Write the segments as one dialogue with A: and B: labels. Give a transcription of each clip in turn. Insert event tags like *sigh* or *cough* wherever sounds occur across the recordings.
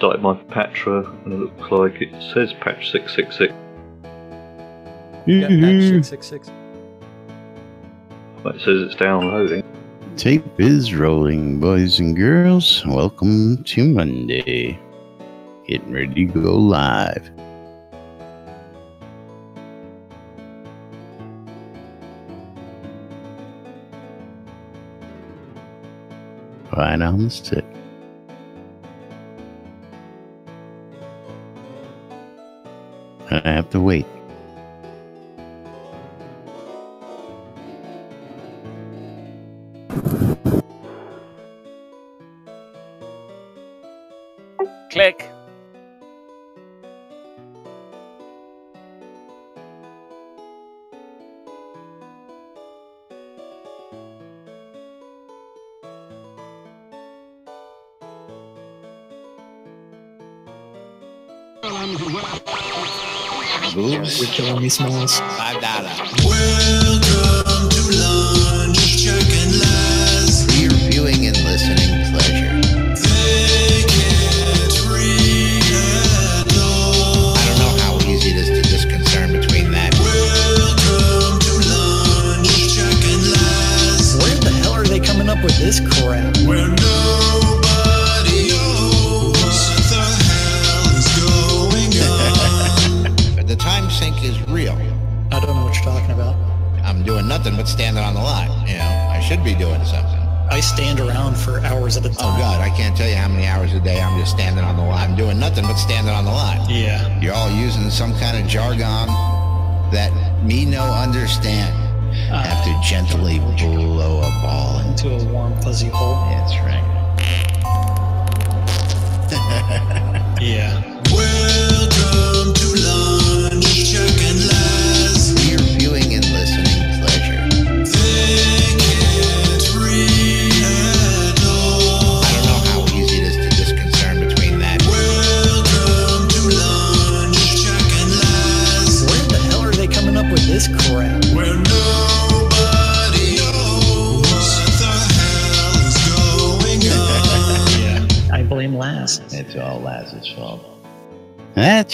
A: restarted my Patra, and it looks like it says patch 666.
B: Yeah, patch 666.
A: But it says it's downloading.
C: Tape is rolling, boys and girls. Welcome to Monday. Getting ready to go live. Right on the stick. I have Boobs.
D: You're killing me, Smalls.
C: Five into
D: a warm, fuzzy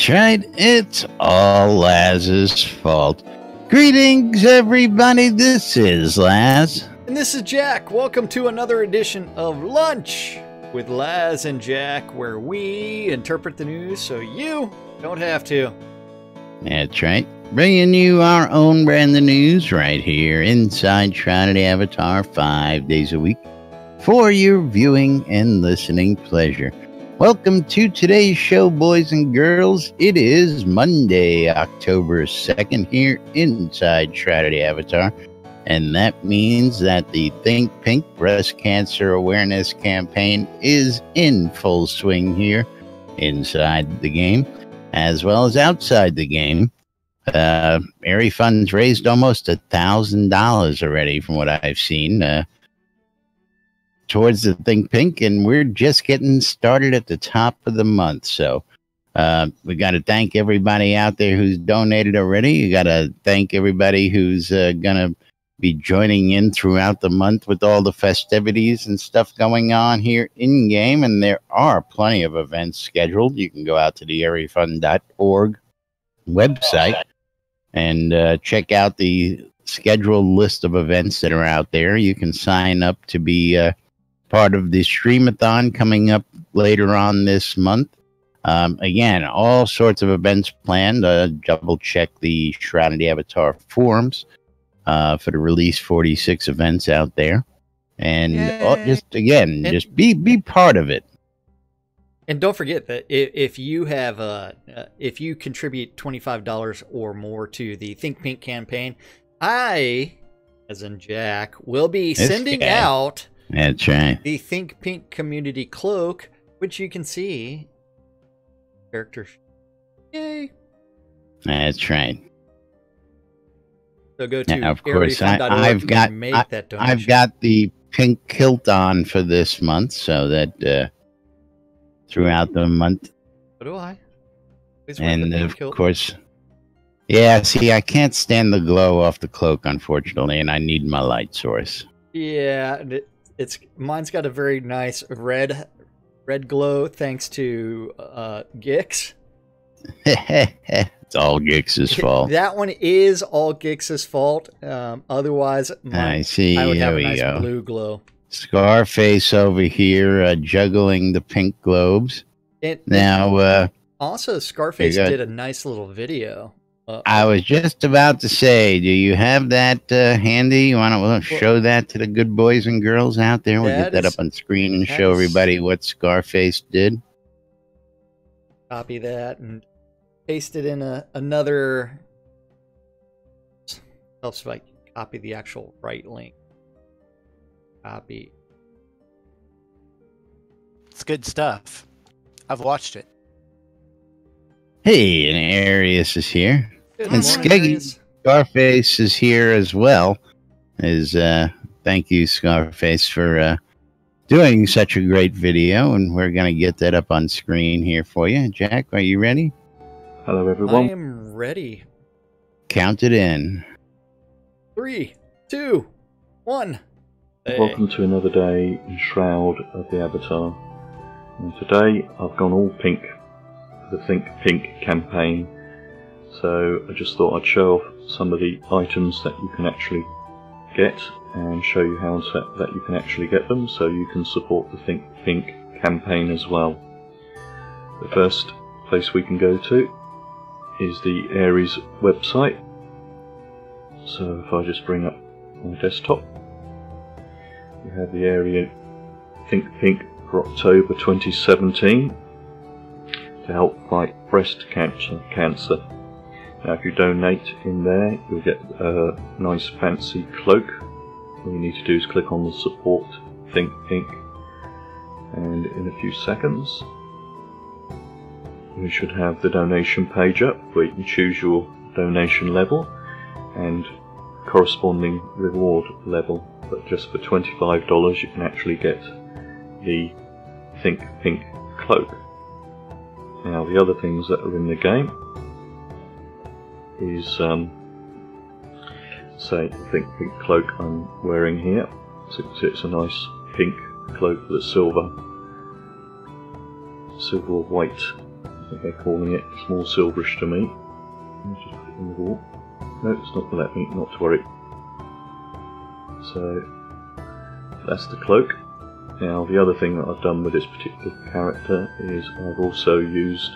C: That's right. It's all Laz's fault. Greetings, everybody. This is Laz.
B: And this is Jack. Welcome to another edition of Lunch with Laz and Jack, where we interpret the news so you don't have to.
C: That's right. Bringing you our own brand of news right here inside Trinity Avatar five days a week for your viewing and listening pleasure. Welcome to today's show, boys and girls. It is Monday, October 2nd, here inside Shroud of the Avatar. And that means that the Think Pink Breast Cancer Awareness Campaign is in full swing here inside the game as well as outside the game. Uh, ARI Funds raised almost a thousand dollars already, from what I've seen, uh, towards the Think Pink, and we're just getting started at the top of the month. So uh, we got to thank everybody out there who's donated already. You got to thank everybody who's uh, gonna be joining in throughout the month with all the festivities and stuff going on here in game. And there are plenty of events scheduled. You can go out to the airyfund.org website and uh, check out the scheduled list of events that are out there. You can sign up to be uh, part of the streamathon coming up later on this month. Um, again, all sorts of events planned. Uh, double check the Shroud of the Avatar forums uh, for the release 46 events out there. And uh, just again,
B: And-
C: just be be part of it.
B: And don't forget that if, if you have uh, uh, if you contribute twenty five dollars or more to the Think Pink campaign, I, as in Jack, will be
C: This
B: sending
C: guy.
B: out
C: That's right.
B: the Think Pink community cloak, which you can see characters. Yay!
C: That's right.
B: So go to
C: of course, I, I've got- I,
B: that
C: I've got the pink kilt on for this month, so that uh, throughout the month,
B: So do I. Please
C: and of
B: kilt.
C: course, yeah. See, I can't stand the glow off the cloak, unfortunately, and I need my light source.
B: Yeah, it's mine's got a very nice red red glow thanks to uh, Gix. *laughs*
C: it's all Gix's fault.
B: That one is all Gix's fault. Um, otherwise,
C: I see.
B: I would
C: There
B: have a
C: we
B: nice
C: go.
B: blue glow.
C: Scarface over here uh, juggling the pink globes.
B: And
C: Now, uh,
B: also, Scarface
C: There
B: did a nice little video. Uh,
C: I was just about to say, do you have that uh, handy? You want to
B: Well-
C: show that to the good boys and girls out there? We'll
B: That
C: get that
B: is-
C: up on screen and show everybody what Scarface did.
B: copy that and paste it in a, another. Helps if I copy the actual right link. Copy.
E: It's good stuff. I've watched it.
C: Hey, and Arius is here.
B: Good
C: And
B: morning,
C: Skeggy. Scarface is here as well. Is uh, thank you, Scarface, for uh, doing such a great video, and we're gonna get that up on screen here for you. Jack, are you ready?
A: Hello, everyone.
B: I am ready.
C: Count it in.
B: Three, two, one. Hey.
A: Welcome to another day in Shroud of the Avatar. And today I've gone all pink for the Think Pink campaign. So I just thought I'd show off some of the items that you can actually get and show you how that you can actually get them so you can support the Think Pink campaign as well. The first place we can go to is the Ares website. So if I just bring up my desktop, we have the area Think Pink for October 2017 to help fight breast cancer. cancer. Now, if you donate in there, you'll get a nice fancy cloak. All you need to do is click on the support Think Pink, and in a few seconds, we should have the donation page up where you can choose your donation level and corresponding reward level. But just for $25, you can actually get the Think Pink cloak. Now, the other things that are in the game is, um, say, the Think Pink cloak I'm wearing here. So it's a nice pink cloak that's silver, silver or white. I think they're calling it. It's more silverish to me. No, it's not going to let me, not to worry. So, that's the cloak. Now, the other thing that I've done with this particular character is I've also used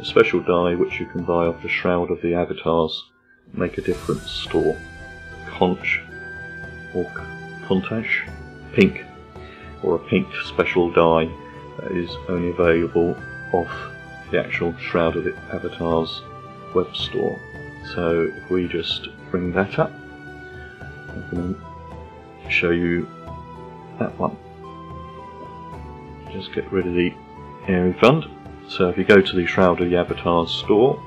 A: a special die which you can buy off the Shroud of the Avatars Make a Difference store. Conch, or Countach, pink, or a pink special die that is only available off the actual Shroud of the Avatars web store. So if we just bring that up, I'm going to show you that one. Just get rid of the ARI fund. So if you go to the Shroud of the store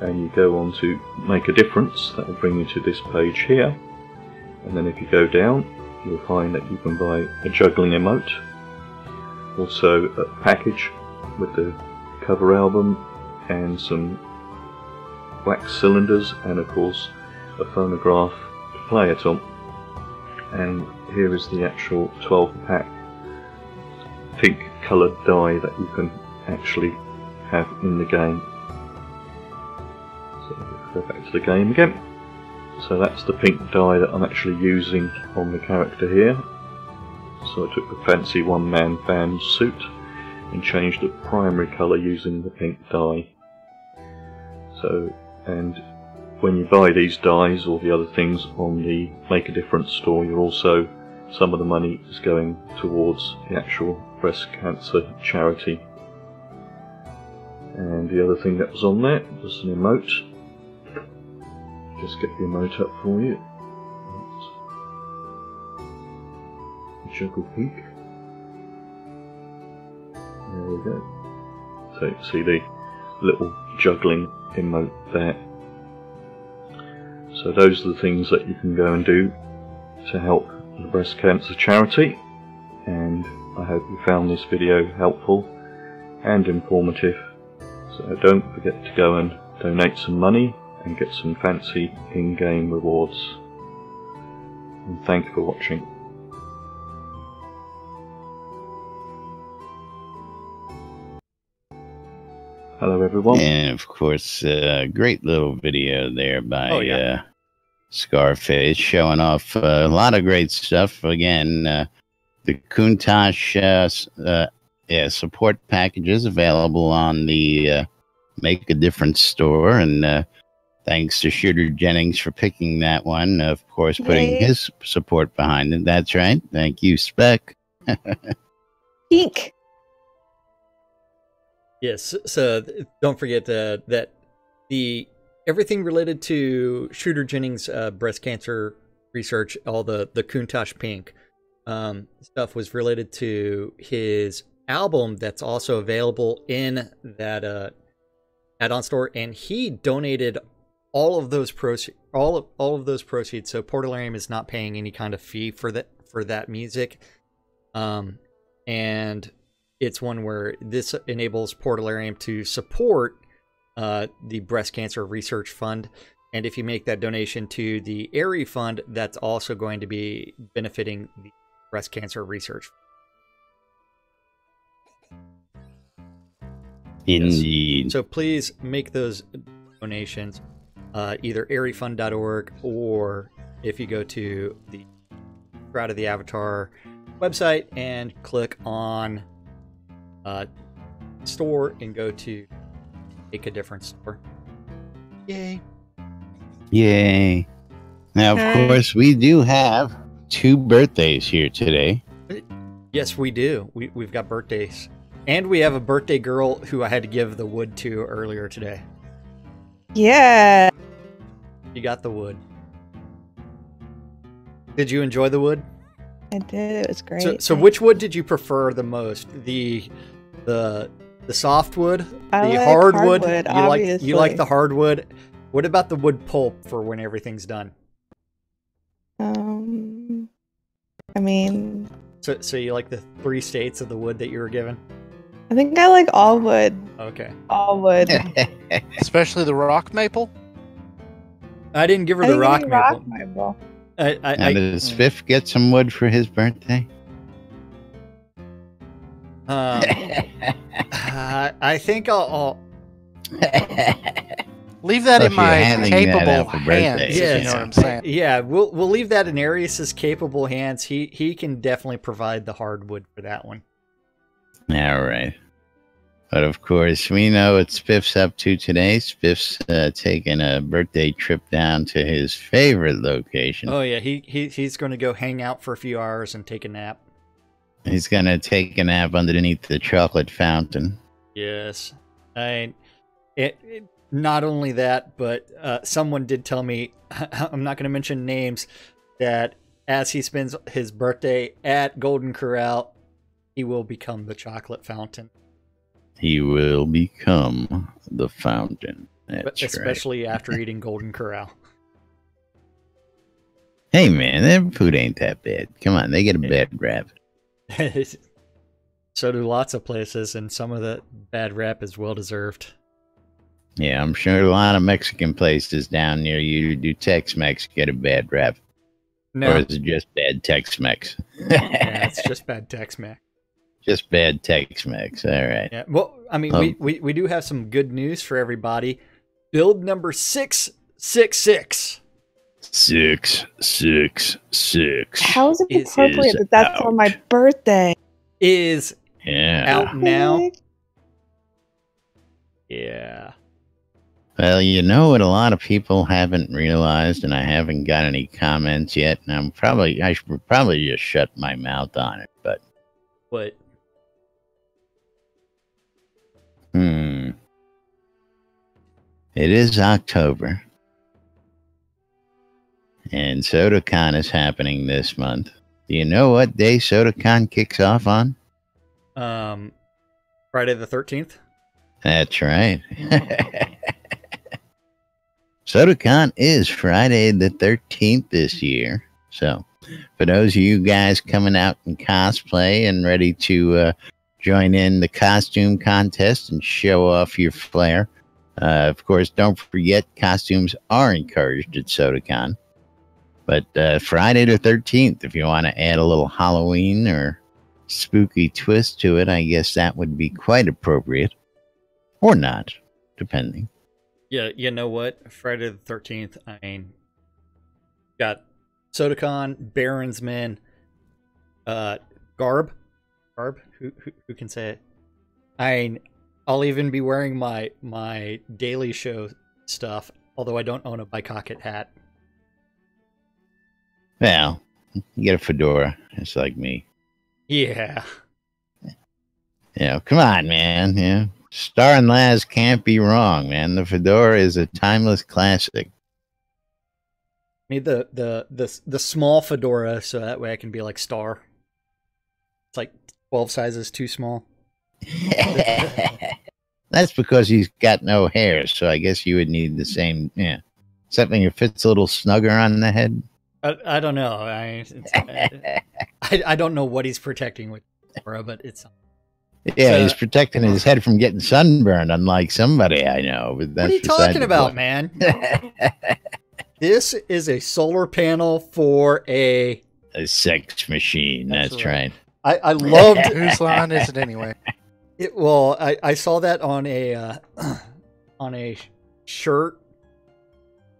A: and you go on to make a difference, that will bring you to this page here. And then if you go down, you'll find that you can buy a juggling emote, also a package with the cover album and some wax cylinders and of course a phonograph to play it on. And here is the actual 12 pack pink coloured die that you can actually have in the game. So go back to the game again. So that's the pink die that I'm actually using on the character here. So I took the fancy one man band suit and changed the primary colour using the pink dye. So, and when you buy these dyes or the other things on the Make a Difference store, you're also, some of the money is going towards the actual breast cancer charity. And the other thing that was on there was an emote. Just get the emote up for you. Juggle Pink. There we go. So you see the little juggling emote there. So those are the things that you can go and do to help the breast cancer charity. And I hope you found this video helpful and informative. So don't forget to go and donate some money and get some fancy in-game rewards. And thank you for watching. Hello, everyone.
C: And of course, a great little video there by
B: Oh, yeah.
C: uh, Scarface showing off uh, a lot of great stuff. Again, uh, the Countach uh, uh, yeah, support packages available on the uh, Make a Difference store. And uh, thanks to Shooter Jennings for picking that one. Of course, putting
F: Yay.
C: his support behind it. That's right. Thank you, Spec. *laughs*
F: Pink.
B: Yes. So don't forget uh, that the everything related to Shooter Jennings' uh, breast cancer research, all the the Countach Pink um, stuff, was related to his album that's also available in that uh, add-on store, and he donated all of those proceeds, all of all of those proceeds. So Portalarium is not paying any kind of fee for that for that music, um, and it's one where this enables Portalarium to support uh, the breast cancer research fund. And if you make that donation to the ARI fund, that's also going to be benefiting the breast cancer research.
C: Indeed.
B: So please make those donations, uh, either airifund.org or if you go to the Shroud of the Avatar website and click on uh, store and go to Make a Difference store. Yay!
C: Yay. Now, of
F: Hey.
C: course, we do have two birthdays here today.
B: Yes, we do. We, we've got birthdays. And we have a birthday girl who I had to give the wood to earlier today.
F: Yeah.
B: You got the wood. Did you enjoy the wood?
F: I did. It was great.
B: So, so which wood did you prefer the most? The the the softwood,
F: I
B: the
F: like
B: hardwood.
F: hardwood,
B: you like you like the hardwood. What about the wood pulp for when everything's done?
F: Um, I mean,
B: So, so you like the three states of the wood that you were given?
F: I think I like all wood.
B: Okay,
F: All wood. *laughs*
E: Especially the rock maple.
B: I didn't give her
F: I
B: the rock maple.
F: rock maple.
B: I, I,
C: now,
B: I,
C: does Fifth get some wood for his birthday?
B: um, I, I think I'll. I'll *laughs*
E: Leave that
C: Well,
E: in my capable
C: out birthday.
E: hands.
B: Yeah.
E: you know what I'm saying.
B: yeah, we'll we'll leave that in Arius's capable hands. He he can definitely provide the hardwood for that one.
C: All right. But of course, we know what Spiff's up to today. Spiff's uh, taking a birthday trip down to his favorite location.
B: Oh yeah, he, he he's going to go hang out for a few hours and take a nap.
C: He's going to take a nap underneath the chocolate fountain.
B: Yes, I. It, it- not only that, but uh, someone did tell me. *laughs* I'm not going to mention names. That as he spends his birthday at Golden Corral, he will become the chocolate fountain.
C: He will become the fountain. That's right.
B: especially after eating Golden Corral.
C: Hey, man, their food ain't that bad. Come on, they get a bad rap. *laughs*
B: so do lots of places, and some of the bad rap is well deserved.
C: Yeah, I'm sure a lot of Mexican places down near you do Tex-Mex get a bad rap. Or
B: No,
C: is it just bad Tex-Mex?
B: yeah, it's just bad *laughs* Tex-Mex.
C: Just bad Tex-Mex. All right.
B: Yeah, well, I mean,
C: Um,
B: we, we we do have some good news for everybody. Build number 666. Six, six,
C: six.
F: How is it appropriate
C: is
F: that that's
C: out.
F: on my birthday?
B: is
C: Yeah.
B: out now. Yeah.
C: Well, you know what a lot of people haven't realized, and I haven't got any comments yet, and I'm probably I should probably just shut my mouth on it, but
B: But
C: hmm. It is October. And SodaCon is happening this month. Do you know what day SodaCon kicks off on?
B: um, Friday the thirteenth.
C: That's right. *laughs* SodaCon is Friday the 13th this year. So, for those of you guys coming out in cosplay and ready to uh, join in the costume contest and show off your flair, uh, of course, don't forget costumes are encouraged at SodaCon. But uh, Friday the 13th, if you want to add a little Halloween or spooky twist to it, I guess that would be quite appropriate. or not, depending.
B: Yeah, you know what? Friday the Thirteenth. I mean, got Sodacon, Baronsman, uh, Garb, Garb. Who, who who can say it? I mean, I'll even be wearing my my Daily Show stuff. Although I don't own a bycocket hat.
C: Well, you get a fedora, It's like me.
B: Yeah,
C: You know, come on, man. Yeah. Starr and Laz can't be wrong, man. The fedora is a timeless classic.
B: I need the the the the small fedora so that way I can be like Starr. It's like twelve sizes too small. *laughs*
C: That's because he's got no hair, so I guess you would need the same, yeah. Something that fits a little snugger on the head.
B: I, I don't know. I, it's, uh, *laughs* I I don't know what he's protecting with fedora, but it's
C: Yeah,
B: So-
C: he's protecting his head from getting sunburned, unlike somebody I know. But that's
B: what are you talking about,
C: point.
B: man? *laughs* This is a solar panel for a.
C: A sex machine.
B: That's
C: That's,
B: right.
C: right.
B: I, I *laughs* loved
E: Whose line is it anyway?
B: it. Well, I, I saw that on a uh, *clears throat* on a shirt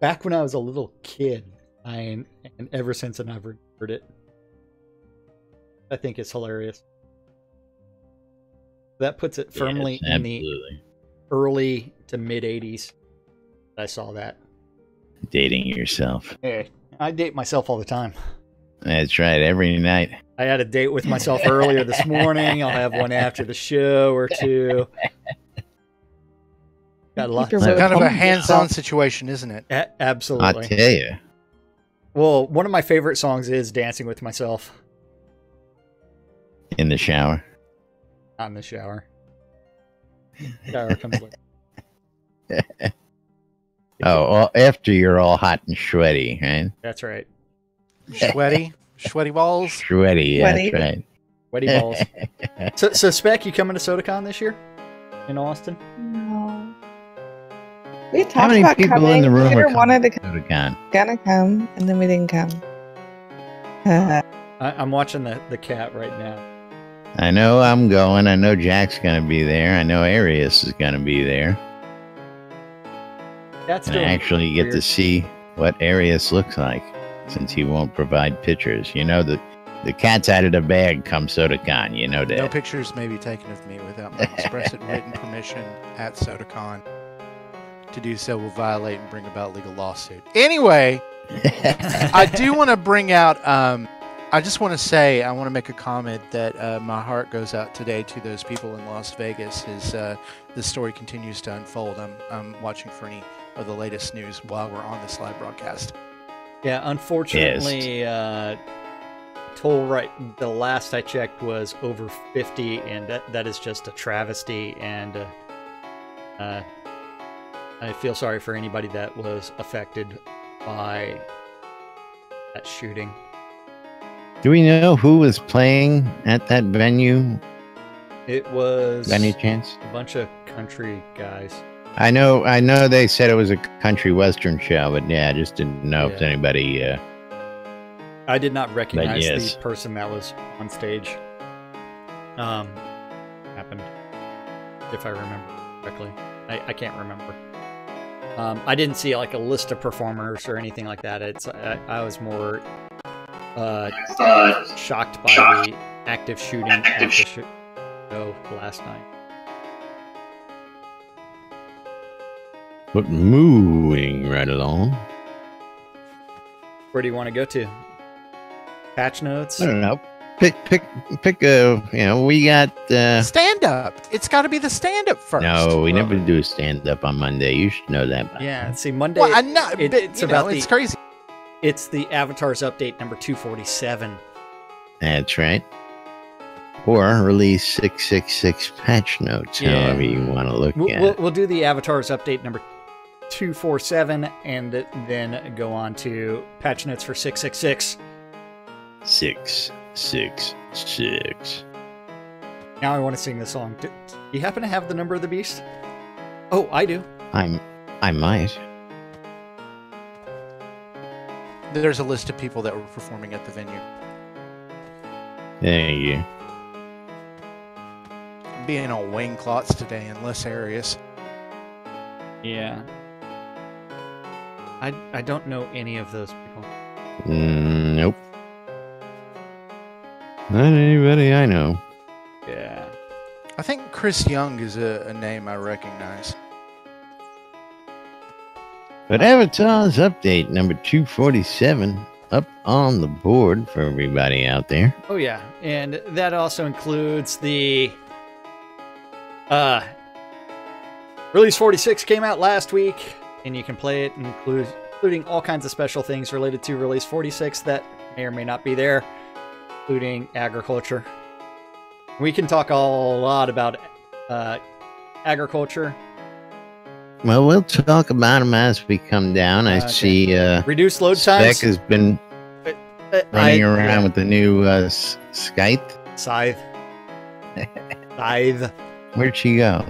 B: back when I was a little kid. I and ever since then I've heard it. I think it's hilarious. That puts it firmly
C: Yes,
B: in the early to mid '80s. I saw that.
C: Dating yourself.
B: Hey, I date myself all the time.
C: That's right. Every night.
B: I had a date with myself earlier this morning. I'll have one after the show or two. *laughs* Got a lot.
C: It's
E: Kind of a hands-on situation, isn't it?
B: A-
C: I
B: absolutely.
C: tell you.
B: well, one of my favorite songs is "Dancing with Myself"
C: In the shower.
B: not in the shower. Shower comes later. *laughs*
C: Oh, well, after you're all hot and sweaty, right?
B: That's right.
E: Sweaty, sweaty balls.
C: Sweaty,
F: Sweaty.
C: that's right.
B: Sweaty balls. *laughs* so, so Spec, you coming to SodaCon this year in Austin?
F: No. We talked
C: How many
F: about
C: people
F: coming.
C: in the room
F: Peter
C: are
F: wanted to
C: coming to Con?
F: gonna come, and then we didn't come. *laughs*
B: I, I'm watching the, the cat right now.
C: I know I'm going. I know Jack's going to be there. I know Arius is going to be there.
B: That's
C: And I actually get
B: weird.
C: to see what Arius looks like since he won't provide pictures. You know, the, the cat's out of the bag come SodaCon. You know that.
E: No pictures may be taken of me without my express and written *laughs* permission at SodaCon. To do so will violate and bring about legal lawsuit. Anyway, *laughs* I do want to bring out. Um, I just want to say, I want to make a comment that uh, my heart goes out today to those people in Las Vegas as uh, this story continues to unfold. I'm, I'm watching for any of the latest news while we're on this live broadcast.
B: Yeah, unfortunately, uh, toll right. The last I checked was over fifty, and that that is just a travesty. And uh, uh, I feel sorry for anybody that was affected by that shooting.
C: Do we know who was playing at that venue?
B: It was
C: By any chance?
B: a bunch of country guys.
C: I know. I know they said it was a country western show, but yeah, I just didn't know if anybody. Uh,
B: I did not recognize
C: yes.
B: the person that was on stage. Um, happened, if I remember correctly. I, I can't remember. Um, I didn't see like a list of performers or anything like that. It's I, I was more uh, shocked by the active shooting at the sh- show last night.
C: But moving right along.
B: Where do you want to go to? Patch notes.
C: I don't know. Pick, pick, pick a. You know, we got. uh
E: Stand up. It's got to be the stand up first.
C: No, we
B: Well-
C: never do a stand up on Monday. You should know that. by
B: Yeah,
C: now.
B: see Monday.
E: Well, I know,
B: it-
E: but,
B: it's
E: you
B: about
E: know,
B: the
E: it's crazy.
B: it's the avatars update number two forty seven.
C: That's right. Or release six six six patch notes,
B: Yeah.
C: however you want to look
B: We'll,
C: at.
B: we'll,
C: it.
B: we'll do the avatars update number 247 and then go on to patch notes for 666.
C: Six six six.
B: Now I want to sing the song. Do, do you happen to have the number of the beast? Oh, I do.
C: I'm. I might.
E: There's a list of people that were performing at the venue.
C: There you.
E: Being on Wayne Klotz today in less areas.
B: Yeah. I I don't know any of those people.
C: Mm, nope. Not anybody I know.
B: Yeah.
E: I think Chris Young is a, a name I recognize.
C: But Avatar's update number 247 up on the board for everybody out there.
B: Oh yeah, and that also includes the uh Release 46 came out last week and you can play it include, including all kinds of special things related to Release 46 that may or may not be there, including agriculture. We can talk a lot about uh, agriculture.
C: Well, we'll talk about them as we come down. I
B: Okay.
C: see uh,
B: Reduced load
C: Spec
B: times.
C: has been running
B: I-
C: around
B: yeah.
C: with the new uh, s- Scythe.
B: Scythe. *laughs* Scythe.
C: Where'd she go?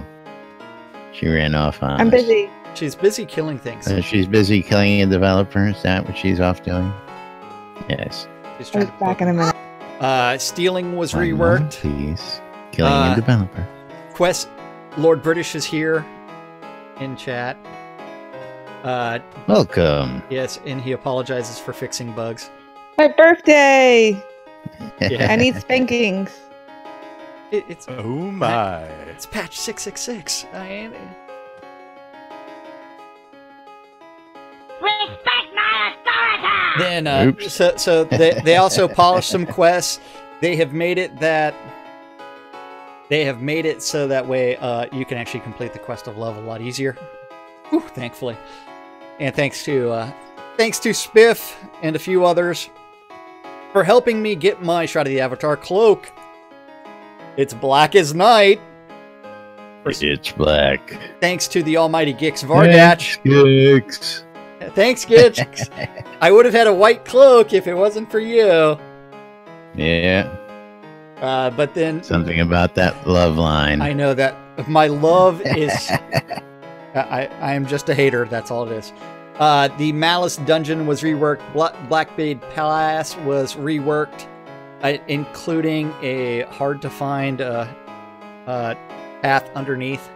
C: She ran off on
F: I'm
C: us.
F: busy.
B: She's busy killing things.
C: Uh, she's busy killing a developer. Is that what she's off doing? Yes.
B: She's trying to
F: back in a minute.
B: Uh, stealing was
C: One moment,
B: reworked.
C: Please. Killing
B: Uh,
C: a developer.
B: Quest Lord British is here in chat. Uh,
C: Welcome.
B: yes, and he apologizes for fixing bugs.
F: My birthday!
B: Yeah.
F: I need *laughs* spankings.
B: It, it's
E: Oh my.
B: it's patch six six six. I ain't. Then uh,
C: Oops.
B: so so they they also *laughs* polished some quests. They have made it that they have made it so that way uh, you can actually complete the quest of love a lot easier. Whew, thankfully, and thanks to uh, thanks to Spiff and a few others for helping me get my shot of the Avatar cloak. It's black as night.
C: It's black.
B: Thanks to the almighty Gix Vargatch.
C: Gix.
B: Thanks, Gix. *laughs* I would have had a white cloak if it wasn't for you.
C: Yeah.
B: Uh, but then
C: Something about that love line.
B: I know that my love is. *laughs* I, I am just a hater. That's all it is. Uh, the Malice dungeon was reworked. Bla- Blackblade Palace was reworked, uh, including a hard to find uh, uh, path underneath.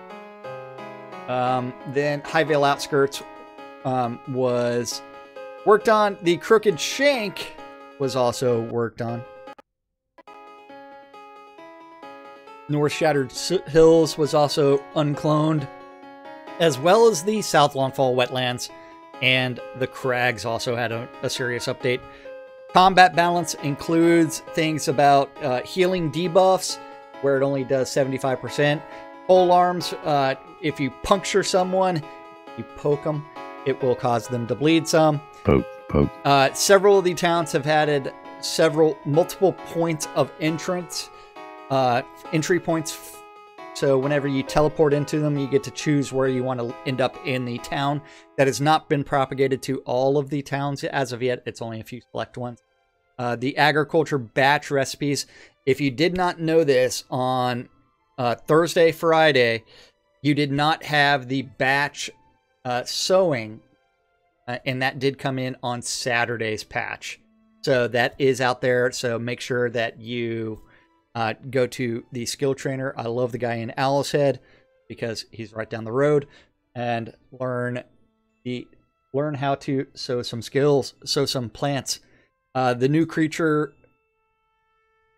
B: Um, then Highvale Outskirts um, was worked on. The Crooked Shank was also worked on. North Shattered Hills was also uncloned, as well as the South Longfall wetlands, and the Crags also had a, a serious update. Combat balance includes things about uh, healing debuffs, where it only does 75%. Pole arms, uh, if you puncture someone, you poke them, it will cause them to bleed some.
C: Poke, poke.
B: Uh, several of the towns have added several multiple points of entrance, uh, entry points. So whenever you teleport into them, you get to choose where you want to end up in the town. That has not been propagated to all of the towns as of yet. It's only a few select ones. Uh, the agriculture batch recipes. If you did not know this on uh, Thursday, Friday, you did not have the batch uh, sewing uh, and that did come in on Saturday's patch. So that is out there. So make sure that you uh, go to the skill trainer. I love the guy in Owl's Head because he's right down the road, and learn the learn how to sow some skills, sow some plants. Uh, the new creature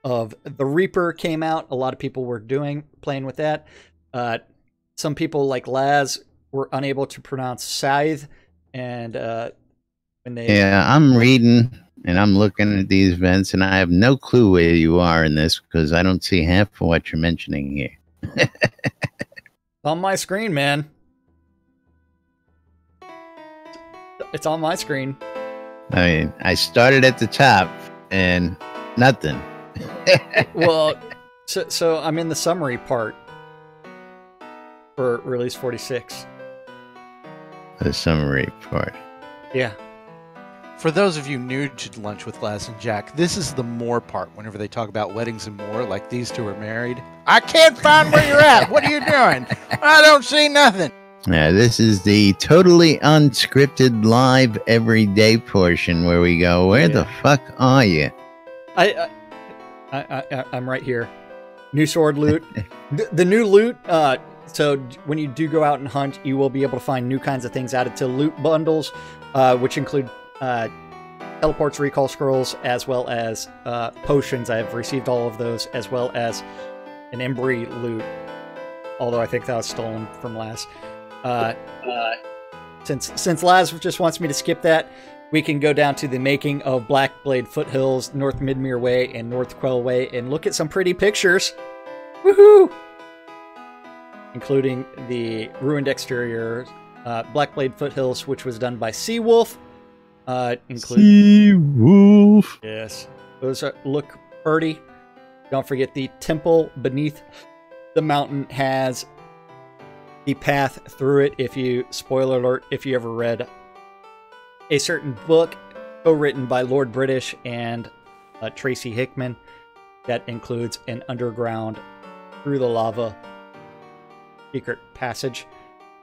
B: of the Reaper came out. A lot of people were doing playing with that. Uh, some people like Laz were unable to pronounce scythe, and uh, when they
C: Yeah, I'm reading and I'm looking at these events, and I have no clue where you are in this because I don't see half of what you're mentioning here.
B: on my screen, man. It's on my screen.
C: I mean, I started at the top and nothing.
B: Well, *laughs* so, so I'm in the summary part for release 46.
C: The summary part.
B: Yeah.
E: For those of you new to Lunch with Laz and Jack, this is the more part whenever they talk about weddings and more, like these two are married. I can't find where you're at. What are you doing? I don't see nothing.
C: Now, this is the totally unscripted live everyday portion where we go, Where the fuck are you?
B: I, I, I, I I'm right here. New sword loot. *laughs* the, the new loot. Uh, so when you do go out and hunt, you will be able to find new kinds of things added to loot bundles, uh, which include uh, teleports, recall scrolls, as well as uh, potions. I have received all of those, as well as an Embry loot. Although I think that was stolen from Laz. Uh, since since Laz just wants me to skip that, we can go down to the making of Blackblade Foothills, North Midmere Way, and North Quell Way, and look at some pretty pictures. Woohoo! Including the ruined exterior, uh, Blackblade Foothills, which was done by Seawolf. Uh, include
C: Sea wolf.
B: yes, those are, look pretty. Don't forget the temple beneath the mountain has the path through it. If you spoiler alert, if you ever read a certain book co-written by Lord British and uh, Tracy Hickman that includes an underground through the lava secret passage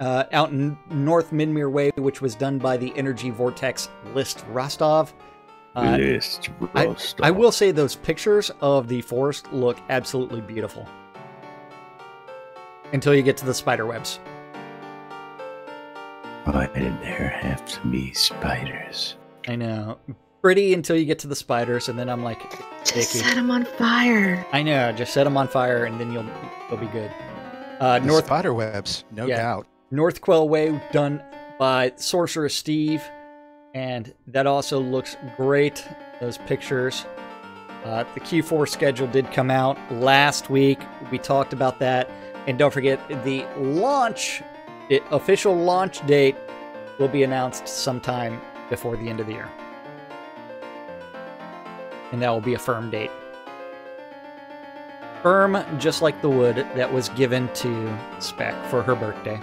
B: uh, out in North Midmere Way, which was done by the Energy Vortex List Rostov. Uh,
C: List
B: I,
C: Rostov.
B: I will say those pictures of the forest look absolutely beautiful. Until you get to the spider webs.
C: Why did there have to be spiders?
B: I know. Pretty until you get to the spiders, and then I'm like,
F: Just
B: Icky.
F: set them on fire.
B: I know, just set them on fire, and then you'll you'll be good. Uh,
E: The
B: North
E: spider webs, no
B: Yeah.
E: doubt.
B: North Quell Way done by Sorcerer Steve, and that also looks great. Those pictures. Uh, the Q4 schedule did come out last week. We talked about that, and don't forget the launch, the official launch date, will be announced sometime before the end of the year, and that will be a firm date. Firm, just like the wood that was given to Spec for her birthday.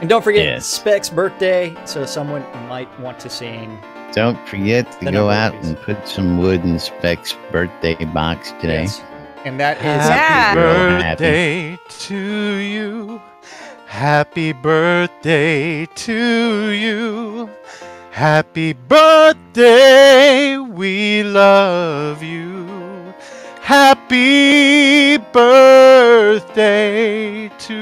B: And don't forget
C: Yes.
B: Spec's birthday, so someone might want to sing.
C: Don't forget to go out
B: of
C: and put some wood in Specs' birthday box today.
B: Yes. And that is
F: Yeah.
C: Real happy.
E: birthday to you. Happy birthday to you. Happy birthday, we love you. Happy birthday to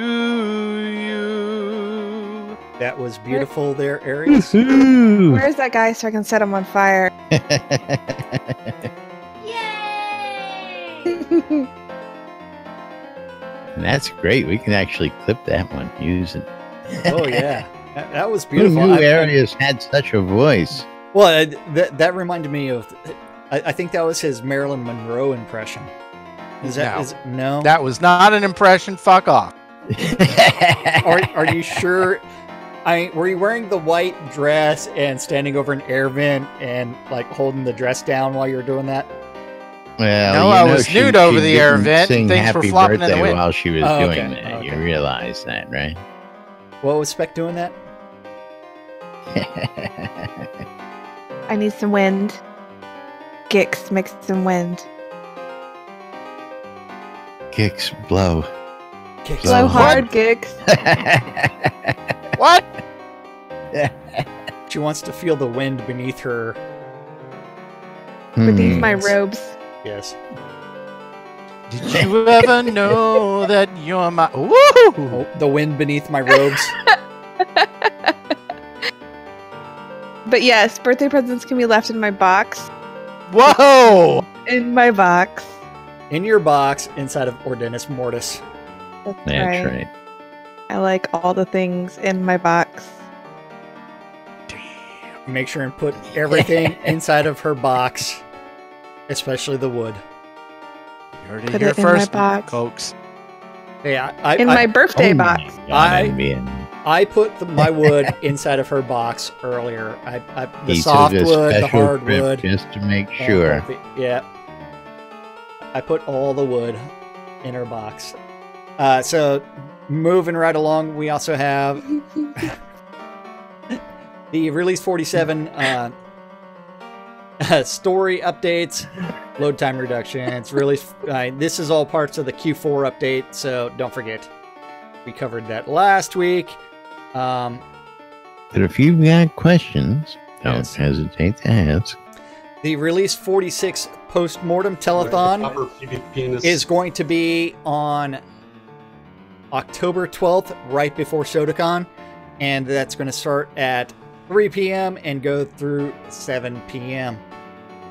E: you.
B: that was beautiful there,
C: Arius.
F: Where's that guy so I can set him on fire? *laughs* Yay!
C: That's great. We can actually clip that one. Use it.
B: oh yeah, *laughs* that, that was
C: Who
B: beautiful.
C: knew
B: I- I-
C: Arius had such a voice?
B: well, uh, that that reminded me of. I, I think that was his Marilyn Monroe impression. Is that
E: No.
B: is no?
E: That was not an impression. Fuck off. *laughs*
B: are are you sure? I were you wearing the white dress and standing over an air vent and like holding the dress down while you were doing that?
C: Well,
E: No, I was
C: she-
E: nude over the air vent and
C: Sing
E: things were
C: happy
E: flopping in the wind.
C: while she was
B: Oh,
C: doing
B: okay.
C: that.
B: Okay.
C: You realize that, right?
B: What was Spec doing that? *laughs*
F: I need some wind. Gix, make some wind.
C: Gix blow.
B: Gix.
C: Blow
F: Blow
C: What?
F: hard, Gix. *laughs*
E: What?
B: She wants to feel the wind beneath her.
F: Beneath
C: Hmm.
F: my robes.
B: Yes.
E: Did you ever *laughs* know that you're my. Woo!
B: Oh, the wind beneath my robes. *laughs*
F: But yes, birthday presents can be left in my box.
E: Whoa!
F: In my box.
B: In your box inside of Ordinus Mortis.
F: That's,
C: That's
F: right.
C: right.
F: I like all the things in my box.
B: Make sure and put everything *laughs* inside of her box, especially the wood.
E: You heard it
F: Put
E: here
F: it in my
E: first,
F: box.
E: folks.
B: Hey, I, I,
F: In
B: I,
F: my birthday
C: Oh my
F: box.
C: God,
B: I-
C: I'm being-
B: I put the, my wood *laughs* inside of her box earlier. I, I the soft wood, the
C: special
B: hard wood.
C: just to make sure.
B: yeah. I put all the wood in her box. Uh, so, moving right along, we also have *laughs* the release 47 uh, *laughs* story updates, load time reductions. Release. Uh, this is all parts of the Q4 update, so don't forget. We covered that last week. Um,
C: But if you've got questions, don't
B: Yes.
C: hesitate to ask.
B: the release 46 post mortem telethon. is going to be on October 12th, right before SodaCon, and that's going to start at 3 p.m. and go through 7 p.m.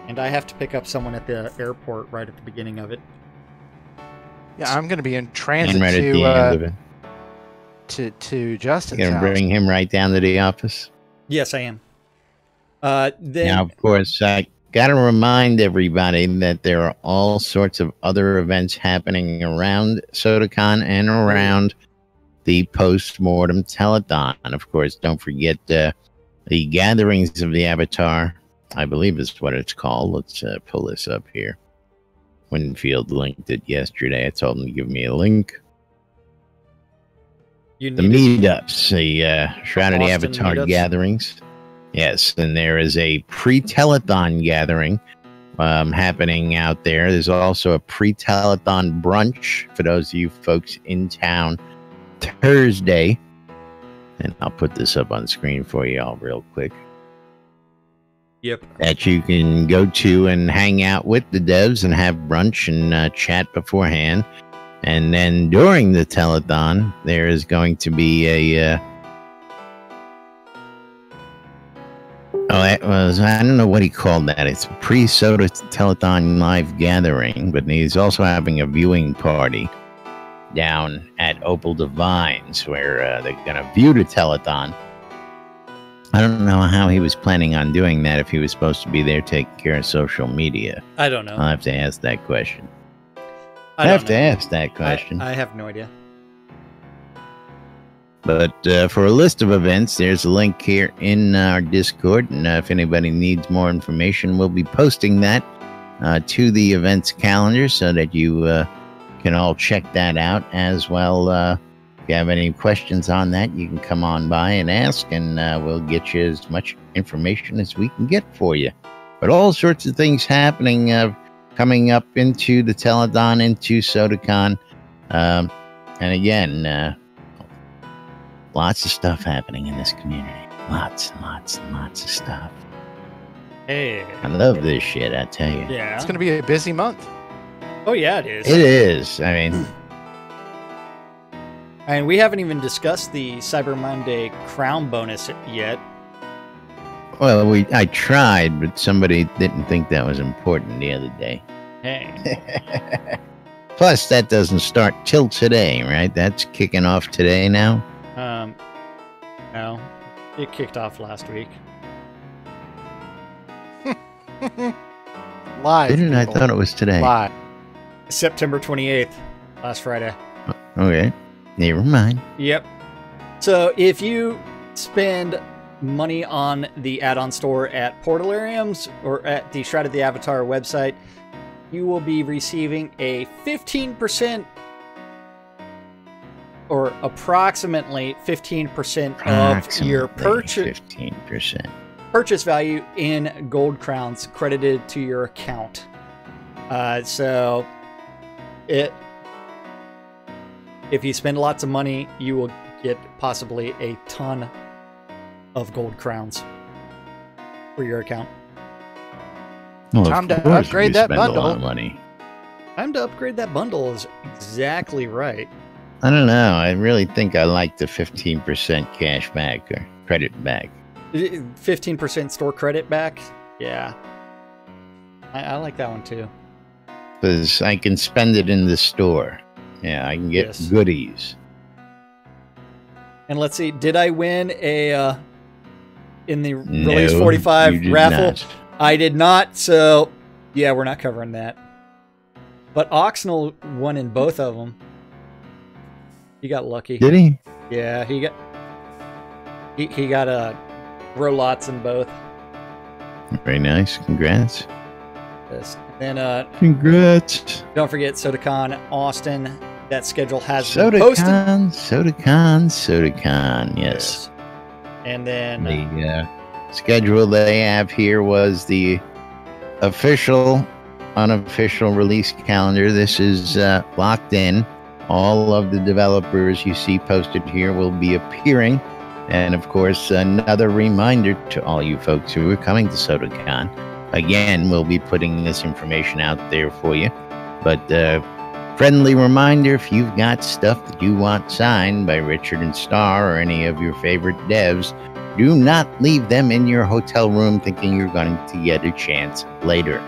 B: And I have to pick up someone at the airport right at the beginning of it.
E: Yeah, I'm going to be in transit
C: And right at the
E: to,
C: end
E: uh,
C: of it.
E: To to Justin's
C: You're gonna
E: house.
C: bring him right down to the office.
B: Yes, I am. Uh, then
C: Now, of course, I got to remind everybody that there are all sorts of other events happening around SodaCon and around the post-mortem telethon. And of course, don't forget uh, the gatherings of the Avatar. I believe is what it's called. Let's uh, pull this up here. Winfield linked it yesterday. I told him to give me a link.
B: You
C: The meetups, the uh, Shroud of the
B: Austin
C: Avatar
B: meetups?
C: gatherings. Yes, and there is a pre-telethon gathering um, happening out there. There's also a pre-telethon brunch for those of you folks in town Thursday. And I'll put this up on screen for you all real quick.
B: Yep.
C: That you can go to and hang out with the devs and have brunch and uh, chat beforehand. And then during the telethon, there is going to be a. Uh, oh, that was I don't know what he called that. It's a pre-soda telethon live gathering, but he's also having a viewing party down at Opal Divines, where uh, they're going to view the telethon. I don't know how he was planning on doing that. If he was supposed to be there taking care of social media,
B: I don't know.
C: I'll have to ask that question.
B: I
C: I have to ask that question.
B: I, I have no idea.
C: But uh, for a list of events, there's a link here in our Discord. And uh, if anybody needs more information, we'll be posting that uh, to the events calendar so that you uh, can all check that out as well. Uh, if you have any questions on that, you can come on by and ask, and uh, we'll get you as much information as we can get for you. But all sorts of things happening uh, coming up into the Telethon, into SodaCon. Um, and again, uh, lots of stuff happening in this community. Lots and lots and lots of stuff.
B: Hey.
C: I love this shit, I tell you.
B: Yeah.
E: It's going to be a busy month.
B: oh yeah, it is.
C: It is. I mean,
B: And we haven't even discussed the Cyber Monday crown bonus yet.
C: Well, we I tried, but somebody didn't think that was important the other day.
B: Hey. *laughs*
C: Plus, that doesn't start till today, right? That's kicking off today now.
B: Um, no, it kicked off last week. *laughs*
E: Live.
C: Didn't I thought it was today?
E: Live.
B: September 28th, last Friday.
C: Okay, never mind.
B: Yep. So if you spend money on the add-on store at Portalariums or at the Shroud of the Avatar website, you will be receiving a 15% or approximately 15% of your purchase
C: fifteen percent.
B: purchase value in gold crowns credited to your account. Uh, so, it if you spend lots of money, you will get possibly a ton of gold crowns for your account.
C: Well,
E: Time to upgrade that
C: spend A lot
E: bundle.
C: money.
B: Time to upgrade that bundle is exactly right.
C: I don't know. I really think I like the fifteen percent cash back or credit back.
B: Fifteen percent store credit back. Yeah, I, I like that one too.
C: because I can spend it in the store. Yeah, I can get
B: Yes.
C: goodies.
B: And let's see, did I win a uh, in the release forty five raffle?
C: not.
B: I did not, so yeah, we're not covering that. But Oxnell won in both of them. He got lucky.
C: Did he?
B: Yeah, he got he, he got a uh, row lots in both.
C: Very nice. Congrats.
B: Yes. Then uh,
C: Congrats.
B: don't forget SodaCon Austin. That schedule has been posted.
C: SodaCon, SodaCon, SodaCon. Yes.
B: And then uh,
C: The uh, schedule they have here was the official, unofficial release calendar. This is uh, locked in. All of the developers you see posted here will be appearing. And of course, another reminder to all you folks who are coming to SodaCon. Again, we'll be putting this information out there for you. But uh, Friendly reminder if you've got stuff that you want signed by Richard and Starr or any of your favorite devs, do not leave them in your hotel room thinking you're going to get a chance later.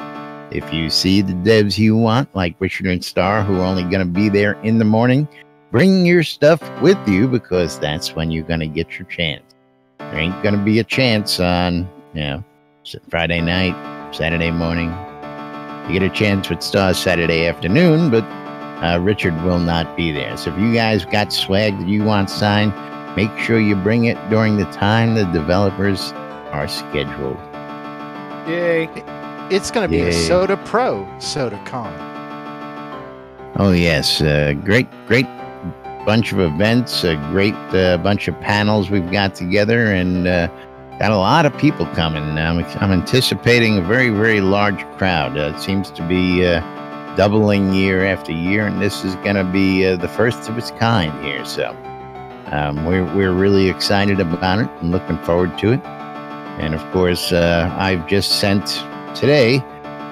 C: If you see the devs you want, like Richard and Starr, who are only going to be there in the morning, bring your stuff with you because that's when you're going to get your chance. There ain't going to be a chance on, you know, Friday night, Saturday morning. You get a chance with Starr Saturday afternoon, but uh, Richard will not be there. So if you guys got swag that you want signed, make sure you bring it during the time the developers are scheduled.
B: Yay.
E: It's going to be a Soda Pro Soda Con.
C: Oh yes, uh, great, great bunch of events, a great uh, bunch of panels we've got together, and uh, got a lot of people coming. I'm, I'm anticipating a very, very large crowd. Uh, it seems to be uh, doubling year after year, and this is going to be uh, the first of its kind here. So um, we're we're really excited about it and looking forward to it. And of course, uh, I've just sent today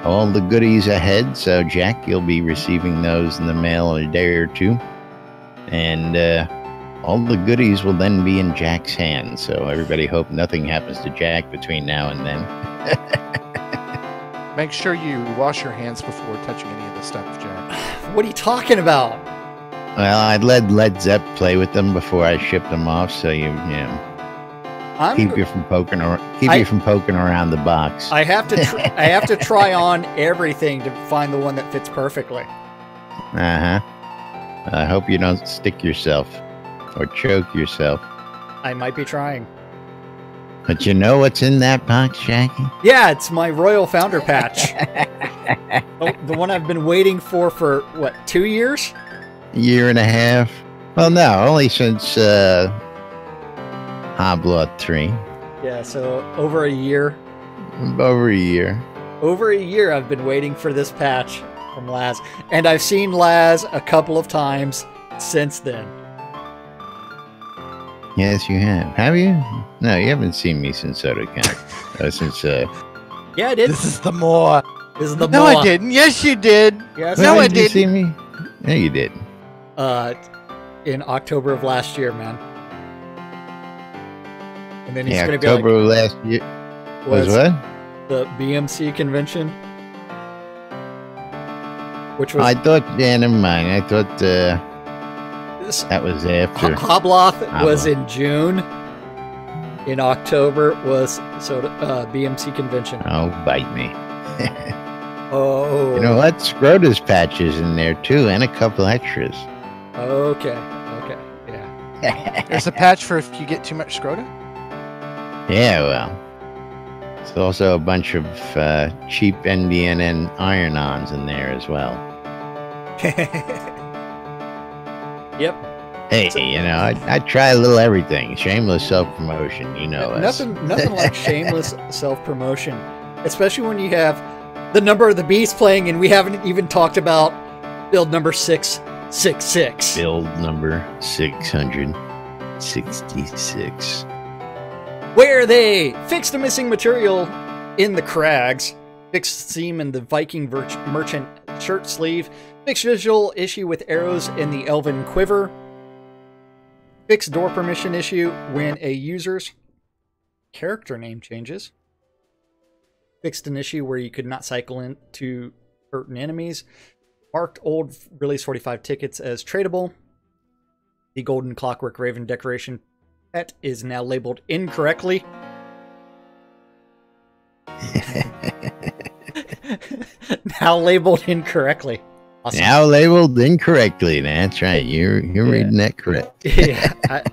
C: all the goodies ahead. So, Jack, you'll be receiving those in the mail in a day or two. And uh, all the goodies will then be in Jack's hands. So, everybody hope nothing happens to Jack between now and then. *laughs*
E: Make sure you wash your hands before touching any of the stuff, Jack. *sighs*
B: What are you talking about?
C: Well, I'd let Led Zepp play with them before I shipped them off, so you, you know,
B: I'm,
C: keep you from poking or keep
B: I-
C: you from poking around the box.
B: I have to. Tr- I have to try *laughs* on everything to find the one that fits perfectly.
C: Uh huh. I hope you don't stick yourself or choke yourself.
B: I might be trying.
C: But you know what's in that box, Jackie?
B: Yeah, it's my Royal Founder patch. *laughs* the, the one I've been waiting for for what two years?
C: A year and a half. Well, no, only since uh, Hoblot 3.
B: Yeah, so over a year.
C: Over a year.
B: Over a year, I've been waiting for this patch from Laz, and I've seen Laz a couple of times since then.
C: Yes, you have. Have you? No, you haven't seen me since SodaCon. uh, since, uh,
B: Yeah, I did.
E: This is the more.
B: This is the
E: No,
B: Moa.
E: I didn't. Yes, you did.
B: Yes,
E: No,
C: when
E: I
C: did you
E: didn't.
C: see me? No, you didn't.
B: uh, in October of last year, man. And then he's
C: Yeah,
B: gonna be
C: October
B: be
C: of last year.
B: like,
C: Was,
B: was,
C: what?
B: the BMC convention, which was
C: I thought, yeah, never mind. I thought uh,
B: this,
C: that was after.
B: Hobloth was in June. In October was so uh, BMC convention.
C: Oh, bite me. *laughs*
B: Oh,
C: You know what? Scrota's patches in there too, and a couple extras.
B: Okay, okay, yeah. *laughs*
E: There's a patch for if you get too much scrota.
C: Yeah, well. There's also a bunch of uh, cheap NBNN iron-ons in there as well. *laughs*
B: Yep.
C: Hey, you know, I, I try a little everything. Shameless self-promotion, you know
B: nothing, nothing like *laughs* shameless self promotion, especially when you have the number of the beast playing, and we haven't even talked about build number six six six.
C: Build number 666.
B: Where they fixed the missing material in the crags, fixed the seam in the Viking merchant shirt sleeve, fixed visual issue with arrows in the elven quiver, fixed door permission issue when a user's character name changes, fixed an issue where you could not cycle into certain enemies, marked old release 45 tickets as tradable. The golden clockwork raven decoration pet is now labeled incorrectly. *laughs* *laughs* now labeled incorrectly. Awesome.
C: Now labeled incorrectly. That's right. You're you're
B: Yeah.
C: reading that correct. *laughs*
B: yeah, I,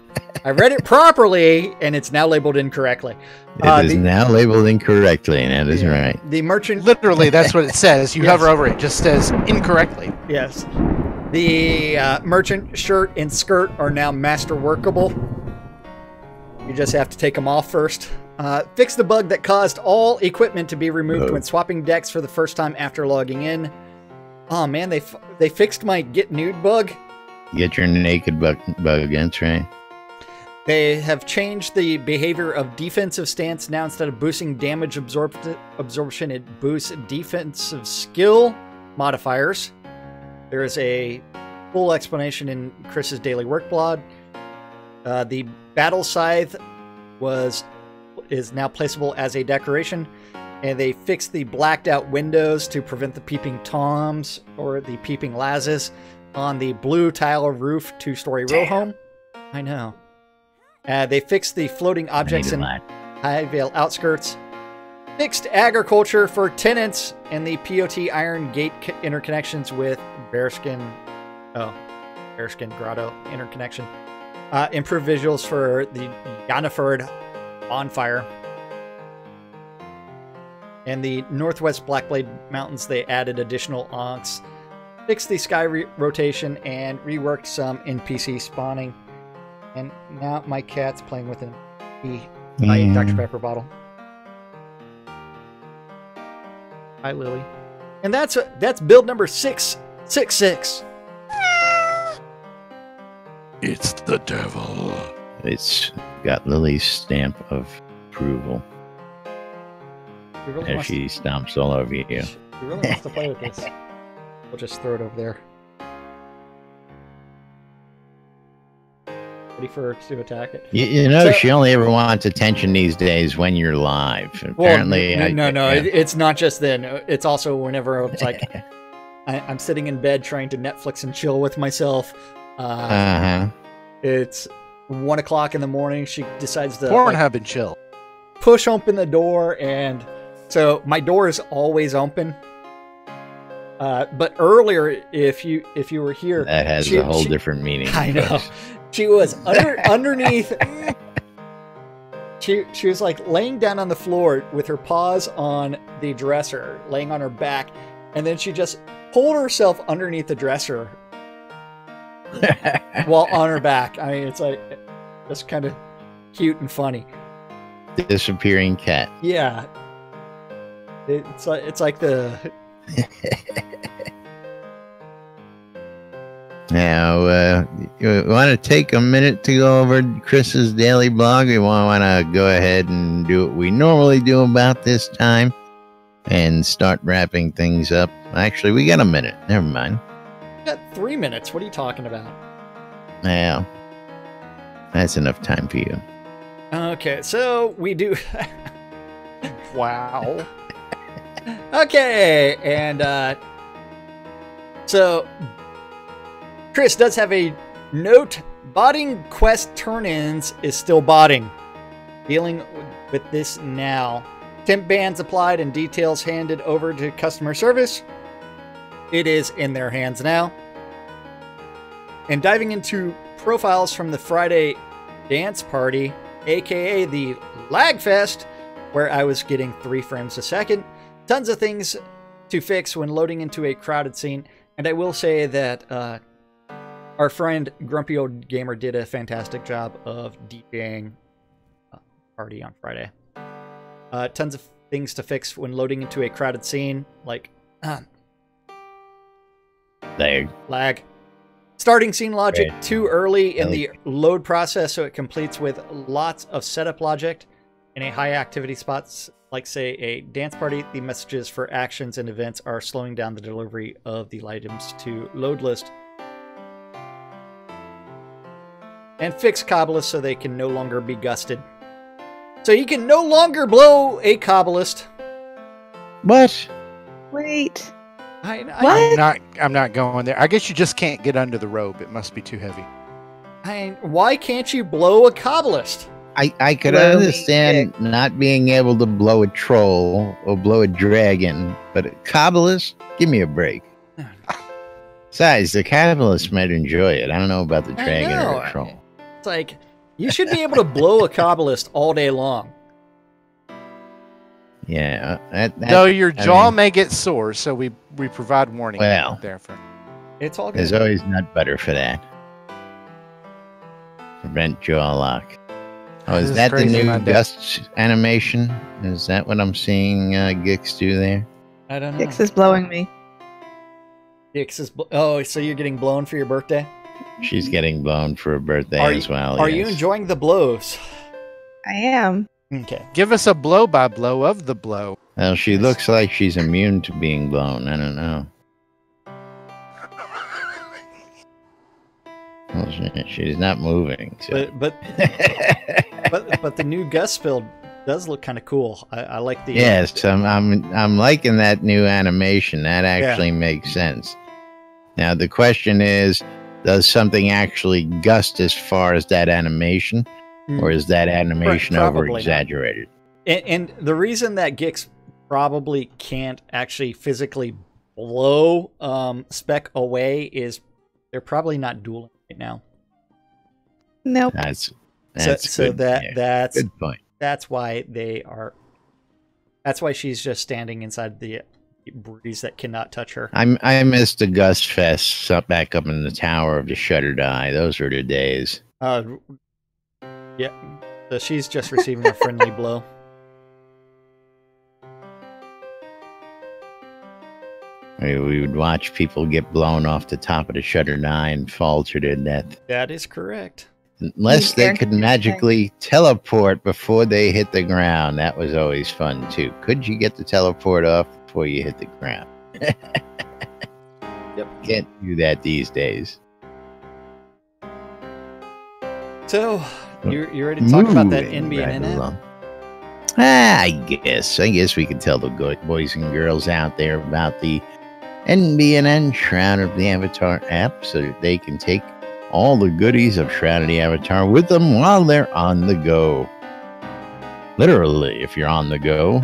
B: I read it properly, and it's now labeled incorrectly.
C: It
B: Uh,
C: is
B: the-
C: now labeled incorrectly, and that is
B: Yeah.
C: right.
B: The merchant
E: Literally, that's what it *laughs* says. You
B: Yes.
E: hover over it, it just says incorrectly.
B: Yes. The uh, merchant shirt and skirt are now master workable. You just have to take them off first. Uh, fix the bug that caused all equipment to be removed
C: Oh.
B: when swapping decks for the first time after logging in. Oh man, they f- they fixed my get nude bug.
C: Get your naked bug, bug that's right.
B: They have changed the behavior of defensive stance. Now instead of boosting damage absorb- absorption, it boosts defensive skill modifiers. there is a full explanation in Chris's daily work blog. Uh, the battle scythe was is now placeable as a decoration, and they fixed the blacked out windows to prevent the peeping toms or the peeping lazes on the blue tile roof two story row home. I know. Uh, they fixed the floating objects in. Highvale outskirts. Fixed agriculture for tenants and the POT Iron Gate interconnections with Bearskin. Oh, Bearskin Grotto interconnection. Uh, improved visuals for the Yanaford bonfire. And the Northwest Blackblade Mountains, they added additional onks, fixed the sky re- rotation, and reworked some NPC spawning. And now my cat's playing with an E my
C: Yeah.
B: Dr. Pepper bottle. Hi, Lily. And that's uh, that's build number six six six.
G: It's the devil.
C: It's got Lily's stamp of approval
B: He really,
C: as
B: wants,
C: she stomps all over you.
B: he really wants to play with this. *laughs* We'll just throw it over there. Ready for to attack it.
C: You, you know,
B: So-
C: she only ever wants attention these days when you're live. Apparently,
B: n-
C: I-
B: no, no,
C: yeah.
B: it, it's not just then. It's also whenever it's like *laughs* I, I'm sitting in bed trying to Netflix and chill with myself. Uh,
C: Uh-huh.
B: It's one o'clock in the morning. She decides to like,
E: Pornhub and chill.
B: push open the door, and so my door is always open. Uh, but earlier, if you if you were here,
C: That has
B: she-
C: a whole
B: she-
C: different meaning.
B: I know. She was under *laughs* underneath. She she was like laying down on the floor with her paws on the dresser, laying on her back, and then she just pulled herself underneath the dresser *laughs* while on her back. I mean, it's like just kind of cute and funny.
C: Disappearing cat.
B: Yeah. It's like it's like the *laughs*
C: Now, uh, you want to take a minute to go over Chris's daily blog? We want to go ahead and do what we normally do about this time and start wrapping things up. Actually, we got a minute. Never mind.
B: got three minutes. What are you talking about?
C: Now, that's enough time for you.
B: Okay, so we do. *laughs*
E: Wow.
B: Okay, and uh, so Chris does have a note. Botting quest turn-ins is still botting. Dealing with this now. Temp bans applied and details handed over to customer service. It is in their hands now. And diving into profiles from the Friday dance party, aka the Lag Fest, where I was getting three frames a second. Tons of things to fix when loading into a crowded scene. And I will say that uh, our friend Grumpy Old Gamer did a fantastic job of DJing uh, party on Friday. Uh, tons of things to fix when loading into a crowded scene, like *clears throat* uh,
C: There.
B: lag. Starting scene logic too early in the load process, so it completes with lots of setup logic. In a high activity spots, like say a dance party, the messages for actions and events are slowing down the delivery of the items to load list. And fix Kabbalist so they can no longer be gusted. So you can no longer blow a Kabbalist.
C: What?
F: Wait.
B: I, I,
F: What?
E: I'm not. I'm not going there. I guess you just can't get under the robe. It must be too heavy.
B: I, why can't you blow a Kabbalist?
C: I, I could
F: Blow me
C: understand not being able to blow a troll or blow a dragon, but a Kabbalist? Give me a break. *sighs* Besides, the Kabbalist might enjoy it. I don't know about the dragon or the troll.
B: It's like you should be able to blow a Kabbalist all day long. *laughs*
C: Yeah. uh, That, that,
E: Though your
C: I
E: jaw
C: mean-
E: may get sore, so we we provide warning
C: Well.
E: there for.
B: It's all good.
C: There's always nut butter for that. Prevent jaw lock. Oh, is
E: is
C: that the new
E: my dad.
C: gust animation? Is that what I'm seeing uh, Gix do there?
B: I don't know.
F: Gix is blowing me.
B: Gix is bl- oh, so you're getting blown for your birthday?
C: She's getting blown for her birthday
B: Are
C: as well.
B: Are you enjoying the blows?
F: I am.
B: Okay.
E: Give us a blow by blow of the blow.
C: Well, she looks like she's immune to being blown. I don't know. Well, she's not moving. So.
B: But but *laughs* but but the new Gus build does look kind of cool. I, I like the
C: yes, I'm, I'm I'm liking that new animation. That actually makes sense. Now the question is, does something actually gust as far as that animation,
B: Hmm.
C: or is that animation over exaggerated?
B: And, and the reason that Gix probably can't actually physically blow um, Spec away is they're probably not dueling right now.
F: Nope.
C: That's
B: So,
C: that's
B: so
C: good.
B: that
C: yeah,
B: that's
C: good point.
B: that's why they are. That's why she's just standing inside the breeze that cannot touch her.
C: I'm I missed the Gust Fest up back up in the tower of the Shuttered Eye. Those were the days.
B: Uh, yeah. So she's just receiving a friendly blow.
C: We, we would watch people get blown off the top of the Shutter Eye and fall to their death.
B: That is correct.
C: Unless they could magically teleport before they hit the ground. That was always fun too. Could you get the teleport off before you hit the ground? *laughs*
B: Yep.
C: Can't do that these days.
B: So you you ready to talk about that
C: Moving
B: NBN
C: right
B: app?
C: Ah, I guess. I guess we can tell the boys and girls out there about the NBNN Shroud of the Avatar app so that they can take all the goodies of Shroud of the Avatar with them while they're on the go. Literally, if you're on the go.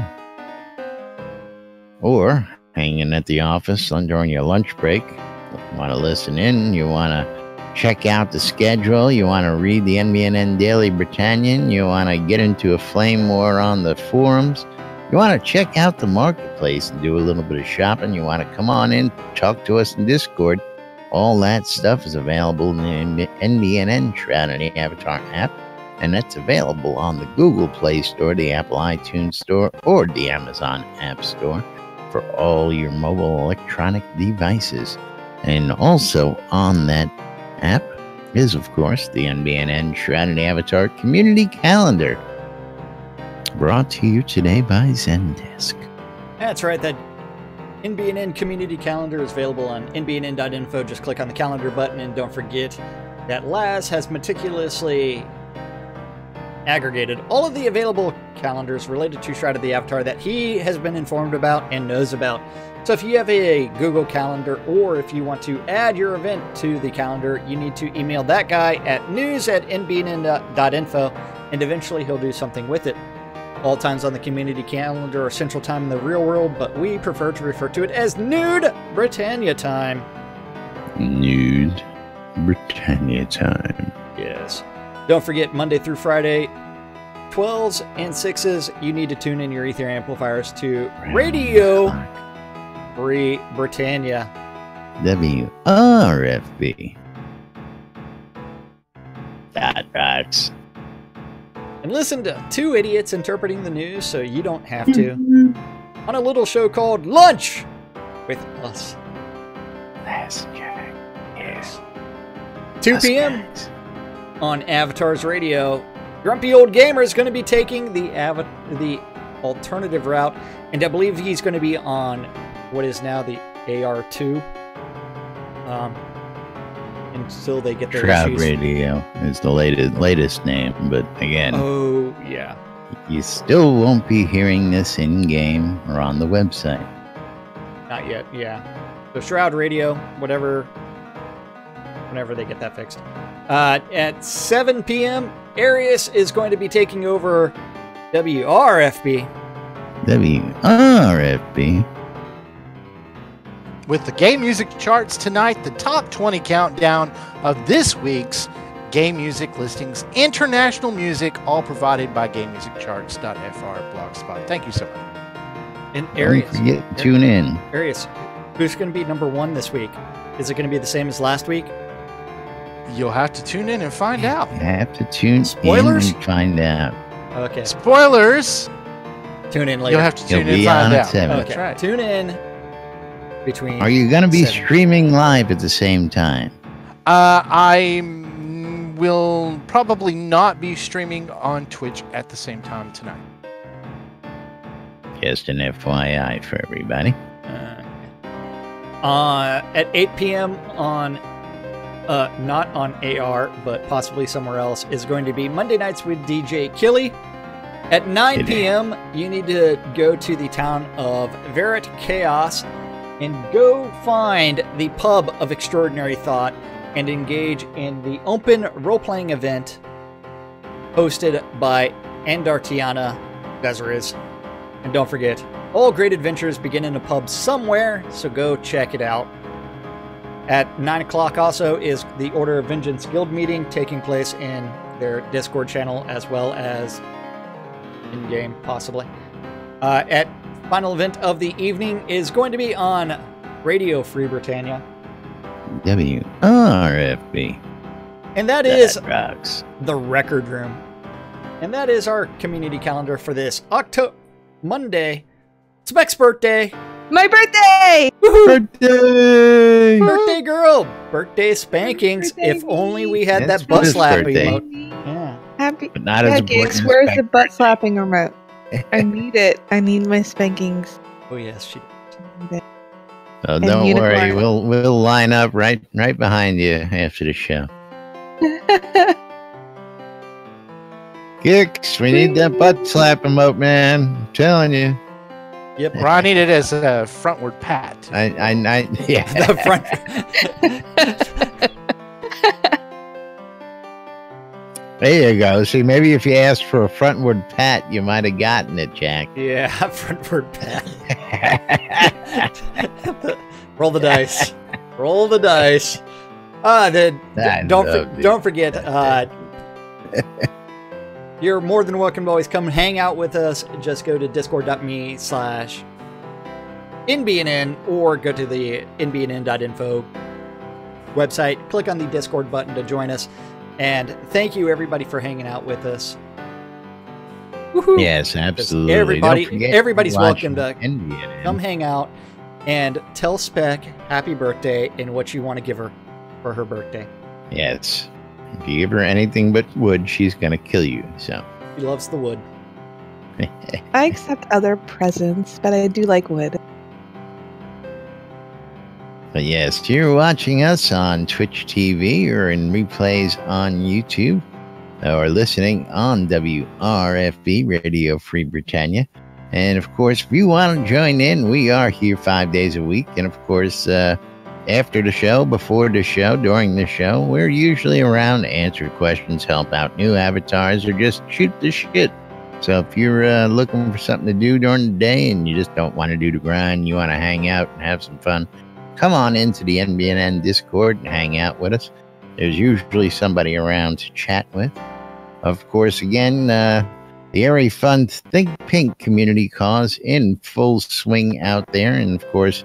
C: Or hanging at the office during your lunch break. You want to listen in, you want to check out the schedule, you want to read the NBNN Daily Britannian, you want to get into a flame war on the forums, you want to check out the marketplace and do a little bit of shopping, you want to come on in, talk to us in Discord. All that stuff is available in the NBNN Shroud the Avatar app, and that's available on the Google Play Store, the Apple iTunes Store, or the Amazon App Store for all your mobile electronic devices. And also on that app is, of course, the NBNN Shroud of the Avatar Community Calendar. Brought to you today by Zendesk.
B: That's right. That NBNN community calendar is available on nbnn.info. Just click on the calendar button and don't forget that Laz has meticulously aggregated all of the available calendars related to Shroud of the Avatar that he has been informed about and knows about. So if you have a Google Calendar or if you want to add your event to the calendar, you need to email that guy at news at nbnn.info and eventually he'll do something with it. All times on the community calendar are Central Time in the real world, but we prefer to refer to it as Nude Britannia Time.
C: Nude Britannia time.
B: Yes. Don't forget Monday through Friday, 12s and 6s, you need to tune in your Ether amplifiers to Radio Free Britannia.
C: WRFB. That rocks.
B: And listen to two idiots interpreting the news so you don't have to on a little show called Lunch with Us.
C: Last Jack. Yes.
B: 2 p.m. on Avatar's Radio. Grumpy Old Gamer is going to be taking the ava- the alternative route, and I believe he's going to be on what is now the AR2. Um, until they get their
C: Shroud
B: issues.
C: Radio is the latest latest name, but again,
B: Oh yeah,
C: you still won't be hearing this in game or on the website.
B: not yet. Yeah, so Shroud Radio, whatever, whenever they get that fixed. Uh, at 7 p.m., Arius is going to be taking over WRFB.
C: WRFB.
E: With the game music charts tonight, the top 20 countdown of this week's game music listings, international music, all provided by GameMusicCharts.fr blogspot. Thank you so much.
B: And
C: Don't
B: Arius,
C: forget, tune in.
B: Arius, who's going to be number one this week? Is it going to be the same as last week?
E: You'll have to tune in and find out.
C: You have to tune
B: Spoilers?
C: in and find out.
B: Okay,
E: Spoilers!
B: tune in later.
E: You'll have to
C: He'll
E: tune in and find
C: on at
E: out.
C: seven.
B: okay,
E: That's right.
B: tune in between.
C: Are you going to be
B: Seven.
C: streaming live at the same time?
E: Uh, I will probably not be streaming on Twitch at the same time tonight.
C: Just an FYI for everybody.
B: Uh, uh, at 8 p.m. on uh, not on AR, but possibly somewhere else, is going to be Monday nights with DJ Killy. At 9 p.m., you need to go to the town of Verit Chaos and go find the pub of extraordinary thought and engage in the open role playing event hosted by Andartiana Bezariz. And don't forget, all great adventures begin in a pub somewhere, so go check it out. At 9 o'clock, also, is the Order of Vengeance Guild meeting taking place in their Discord channel as well as in game, possibly. Uh, at final event of the evening is going to be on Radio Free Britannia,
C: WRFB.
B: and that is
C: rocks.
B: the Record Room. And that is our community calendar for this October Monday. It's Beck's birthday.
F: My birthday!
C: Birthday!
B: Birthday girl. Birthday spankings.
F: Birthday
B: if only we had
C: It's
B: that butt
C: Buddha's
B: slap
C: birthday.
B: Yeah.
F: Happy.
C: But not
F: Yeah,
C: as
F: Gix,
C: important
F: where's the butt slapping remote? I need it. I need my spankings.
B: Oh yes, she.
C: Oh, don't worry, we'll we'll line up right right behind you after the show. *laughs* Kicks, we need that butt slap emote, man. I'm telling you.
B: Yep.
E: Or I need it as a frontward pat.
C: I I, I *laughs* yeah.
B: the front. *laughs*
C: There you go. See, maybe if you asked for a frontward pat, you might have gotten it, Jack. *laughs*
B: yeah, *laughs* frontward pat. *laughs* Roll the dice. Roll the dice. Ah, then
C: I
B: don't for, don't forget. Uh, you're more than welcome to always come hang out with us. Just go to discord.me slash nbnn or go to the nbnn.info website. Click on the Discord button to join us. And thank you everybody for hanging out with us. Woohoo!
C: Yes, absolutely.
B: Everybody- everybody's welcome to
C: NBN.
B: come hang out and tell Spec happy birthday and what you want to give her for her birthday.
C: Yes. If you give her anything but wood, she's gonna kill you. So
B: She loves the wood. *laughs*
F: I accept other presents, but I do like wood.
C: But yes, you're watching us on Twitch TV or in replays on YouTube or listening on WRFB Radio Free Britannia. And of course, if you want to join in, we are here five days a week. And of course, uh, after the show, before the show, during the show, we're usually around to answer questions, help out new avatars, or just shoot the shit. So if you're uh, looking for something to do during the day and you just don't want to do the grind, you want to hang out and have some fun, come on into the NBNN Discord and hang out with us. There's usually somebody around to chat with. Of course, again, uh, the ARI Fund Think Pink community cause in full swing out there. And of course,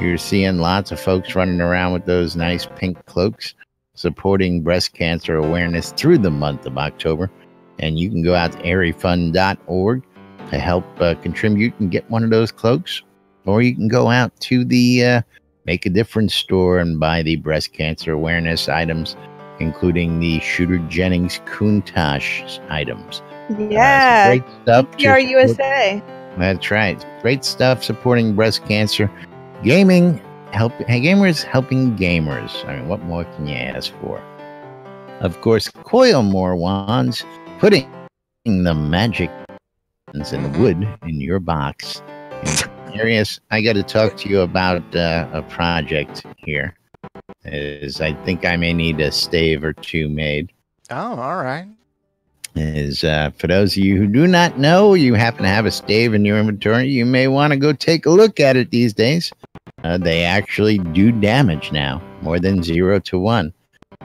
C: you're seeing lots of folks running around with those nice pink cloaks supporting breast cancer awareness through the month of October. And you can go out to arifund.org to help uh, contribute and get one of those cloaks. Or you can go out to the uh, Make a Difference store and buy the breast cancer awareness items, including the Shooter Jennings Countach items. Uh,
F: Yeah.
C: great stuff.
F: PR USA.
C: That's right. Great stuff supporting breast cancer. Gaming, help hey, gamers helping gamers. I mean, what more can you ask for? Of course, coil more wands, putting the magic in
E: Mhm.
C: wood in your box. And, Arius, I got to talk to you about uh, a project here. Is I think I may need a stave or two made
E: Oh, all right.
C: is uh, for those of you who do not know, you happen to have a stave in your inventory, you may want to go take a look at it these days. Uh, they actually do damage now, more than zero to one.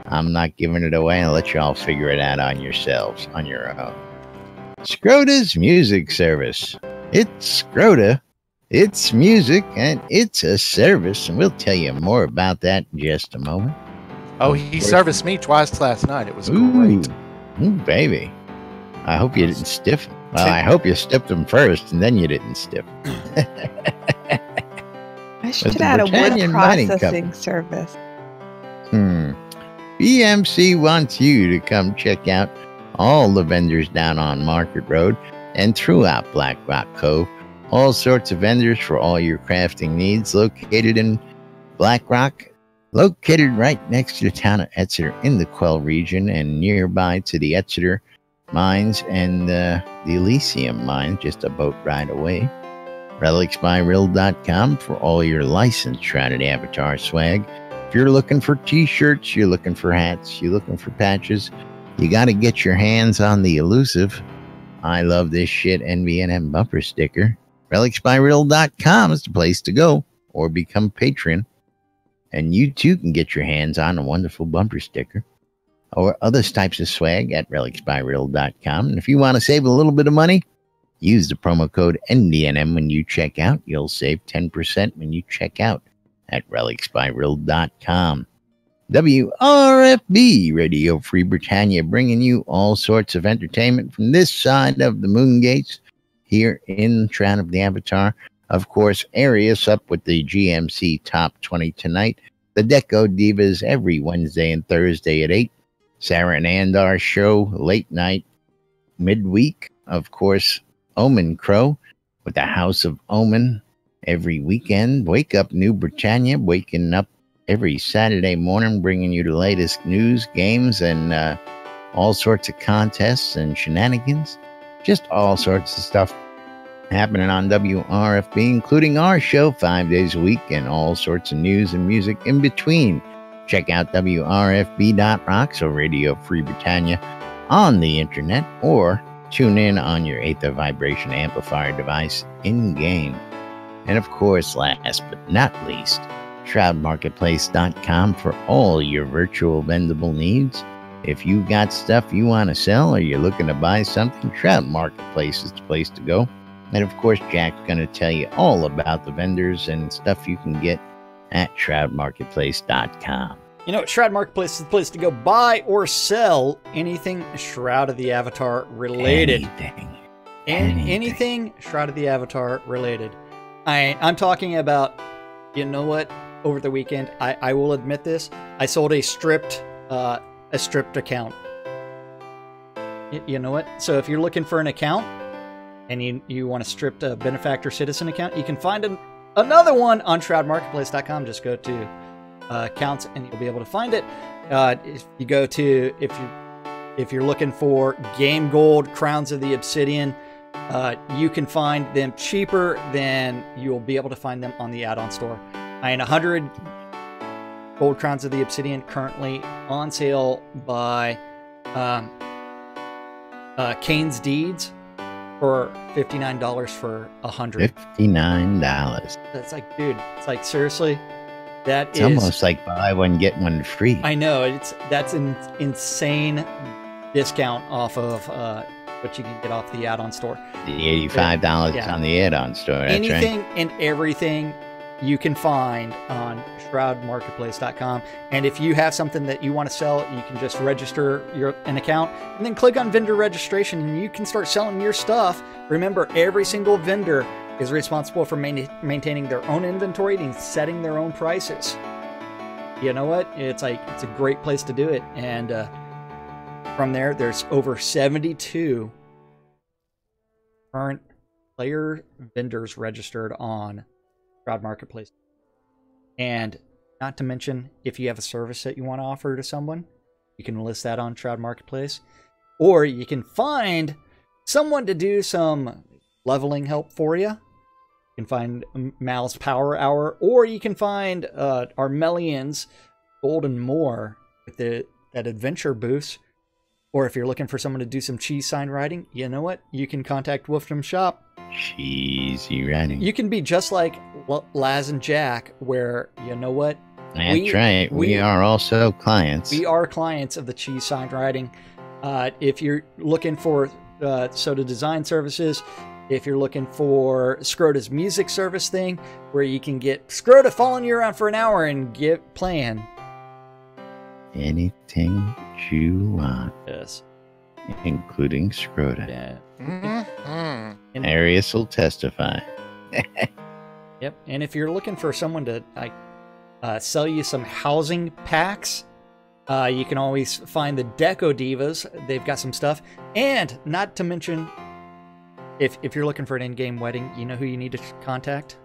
C: I'm not giving it away. I'll let you all figure it out on yourselves, on your own. Scrota's music service. It's Scrota. It's music and it's a service, and we'll tell you more about that in just a moment.
E: Oh, he serviced me twice last night. It was
C: Ooh,
E: great.
C: ooh, baby. I hope you didn't stiff. Well, I hope you stiffed him first and then you didn't stiff.
F: I should add a wood
C: Britannian Mining
F: processing service.
C: Hmm. BMC wants you to come check out all the vendors down on Market Road and throughout Black Rock Cove. All sorts of vendors for all your crafting needs located in Black Rock Located right next to the town of Exeter in the Quell region and nearby to the Exeter mines and uh, the Elysium mine, just a boat ride away. RelicsByRill.com for all your licensed Shroud of the Avatar swag. If you're looking for t shirts, you're looking for hats, you're looking for patches, you got to get your hands on the elusive I love this shit NBNN bumper sticker. RelicsByRill.com is the place to go or become a patron. And you too can get your hands on a wonderful bumper sticker or other types of swag at relicsbyrill.com. And if you want to save a little bit of money, use the promo code NBNN when you check out. You'll save 10% when you check out at relicsbyrill.com. WRFB Radio Free Britannia, bringing you all sorts of entertainment from this side of the moon gates here in Shroud of the Avatar. Of course, Arius up with the GMC Top 20 tonight. The Deco Divas every Wednesday and Thursday at 8. Sarah and Andar show late night, midweek. Of course, Omen Crow with the House of Omen every weekend. Wake up, New Britannia, waking up every Saturday morning, bringing you the latest news, games, and uh, all sorts of contests and shenanigans. Just all sorts of stuff happening on WRFB, including our show five days a week and all sorts of news and music in between. Check out WRFB.rocks or Radio Free Britannia on the internet or tune in on your Aether Vibration Amplifier device in game. And of course, last but not least, shroudmarketplace.com for all your virtual vendable needs. If you got stuff you want to sell or you're looking to buy something, Shroud Marketplace is the place to go. And of course, Jack's going to tell you all about the vendors and stuff you can get at shroudmarketplace.com.
B: You know, Shroud Marketplace is the place to go buy or sell anything Shroud of the Avatar related.
C: Anything.
B: And
C: anything.
B: anything Shroud of the Avatar related. I I'm talking about you know what? Over the weekend, I, I will admit this, I sold a stripped uh a stripped account. Y- you know what? So if you're looking for an account and you you want a stripped uh, benefactor citizen account, you can find an, another one on shroudmarketplace.com. Just go to uh, accounts and you'll be able to find it. Uh, if you go to if you if you're looking for game gold crowns of the obsidian, uh, you can find them cheaper than you'll be able to find them on the add-on store. I mean, 100 gold crowns of the obsidian currently on sale by um, uh, Kane's Deeds for $59 for a 100.
C: $59.
B: That's like, dude, it's like seriously, that
C: It's
B: is-
C: almost like buy one, get one free.
B: I know it's that's an insane discount off of uh, what you can get off the add-on store.
C: the $85
B: Yeah.
C: on the add on store. That's right.
B: Anything and everything you can find on shroudmarketplace.com. And if you have something that you want to sell, you can just register your an account and then click on vendor registration and you can start selling your stuff. Remember, every single vendor is responsible for main, maintaining their own inventory and setting their own prices. You know what? It's like it's a great place to do it. And uh, from there, there's over 72 current player vendors registered on Shroud Marketplace. And not to mention, if you have a service that you want to offer to someone, you can list that on Shroud Marketplace. Or you can find someone to do some leveling help for you. You can find Mal's Power Hour, or you can find uh, Armelian's Golden Moor with the, that adventure boost. Or if you're looking for someone to do some cheese sign writing, you know what? You can contact Wolfram Shop.
C: Cheesy writing.
B: You can be just like L- Laz and Jack, where you know what?
C: That's
B: we-
C: right. We,
B: we-
C: are also clients.
B: We are clients of the cheese sign writing. Uh, if you're looking for uh, soda design services, if you're looking for Scrota's music service thing, where you can get Scrota following you around for an hour and get playing.
C: Anything you want,
B: Yes.
C: including Scrota.
B: Yeah.
E: Mhm.
B: And-
C: Arius will testify. *laughs*
B: Yep. And if you're looking for someone to like uh, sell you some housing packs, uh, you can always find the Deco Divas. They've got some stuff, and not to mention, if if you're looking for an in-game wedding, you know who you need to contact.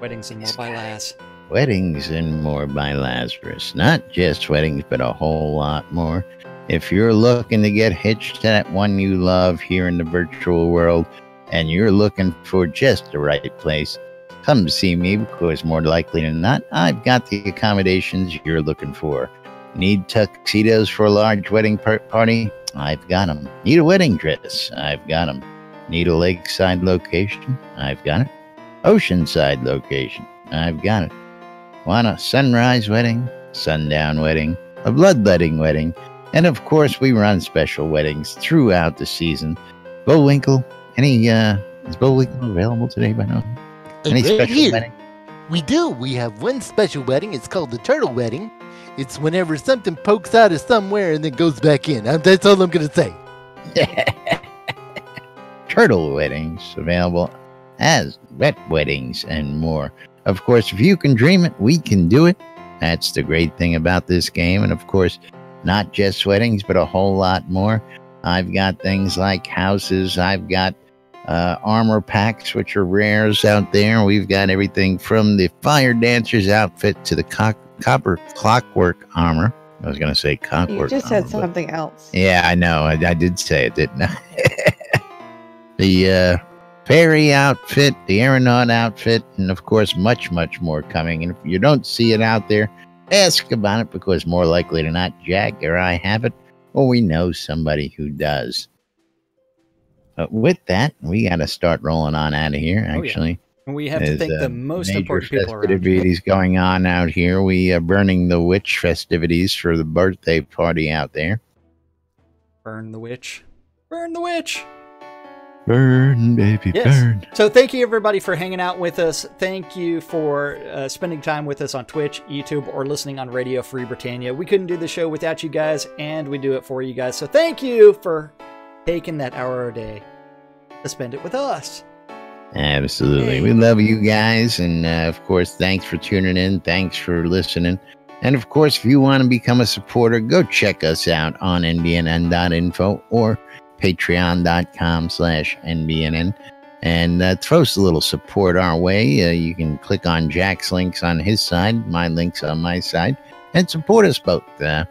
B: Weddings and more by
C: guys.
B: Laz.
C: Weddings and More by Lazarus. Not just weddings, but a whole lot more. If you're looking to get hitched to that one you love here in the virtual world and you're looking for just the right place, come to see me because more likely than not, I've got the accommodations you're looking for. Need tuxedos for a large wedding party? I've got them. Need a wedding dress? I've got them. Need a lakeside location? I've got it. Oceanside location? I've got it. Want a sunrise wedding? Sundown wedding? A bloodletting wedding? And of course, we run special weddings throughout the season. Bullwinkle, any, uh, is Bullwinkle available today by now? Any
H: right
C: special
H: here.
C: wedding?
H: We do. We have one special wedding. It's called the turtle wedding. It's whenever something pokes out of somewhere and then goes back in. That's all I'm gonna say. *laughs*
C: Turtle weddings available as wet weddings and more. Of course, if you can dream it, we can do it. That's the great thing about this game. And of course, not just weddings, but a whole lot more. I've got things like houses. I've got uh, armor packs, which are rares out there. We've got everything from the fire dancer's outfit to the co- copper clockwork armor. I was going to say clockwork.
F: You just said
C: armor, but-
F: something else.
C: yeah, I know. I, I did say it, didn't I? *laughs* the uh, fairy outfit, the aeronaut outfit, and of course, much, much more coming. And if you don't see it out there, ask about it because more likely than not, Jack or I have it, or we know somebody who does. But with that, we got to start rolling on out of here,
B: Oh, yeah.
C: actually.
B: And we have to
C: There's,
B: thank
C: uh,
B: the most important people around.
C: festivities going on out here. We are burning the witch festivities for the birthday party out there.
B: Burn the witch. Burn the witch.
G: Burn, baby,
B: Yes.
G: burn.
B: So thank you everybody for hanging out with us. Thank you for uh, spending time with us on Twitch, YouTube, or listening on Radio Free Britannia. We couldn't do the show without you guys, and we do it for you guys. So thank you for taking that hour a day to spend it with us.
C: Absolutely.
B: Hey.
C: We love you guys. And uh, of course, thanks for tuning in. Thanks for listening. And of course, if you want to become a supporter, go check us out on nbnn.info or patreon.com slash nbnn and uh, throw us a little support our way. Uh, you can click on Jack's links on his side, my links on my side, and support us both. Uh,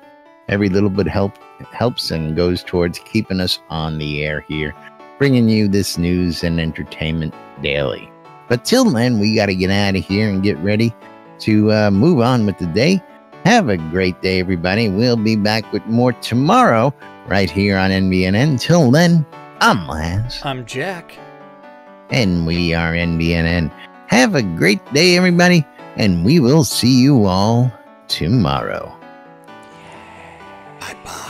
C: every little bit help helps and goes towards keeping us on the air here, bringing you this news and entertainment daily. But till then, we got to get out of here and get ready to uh, move on with the day. Have a great day, everybody. We'll be back with more tomorrow right here on NBNN. Till then, I'm Lance,
B: I'm Jack.
C: and we are NBNN. Have a great day, everybody, and we will see you all tomorrow.
B: Bye bye.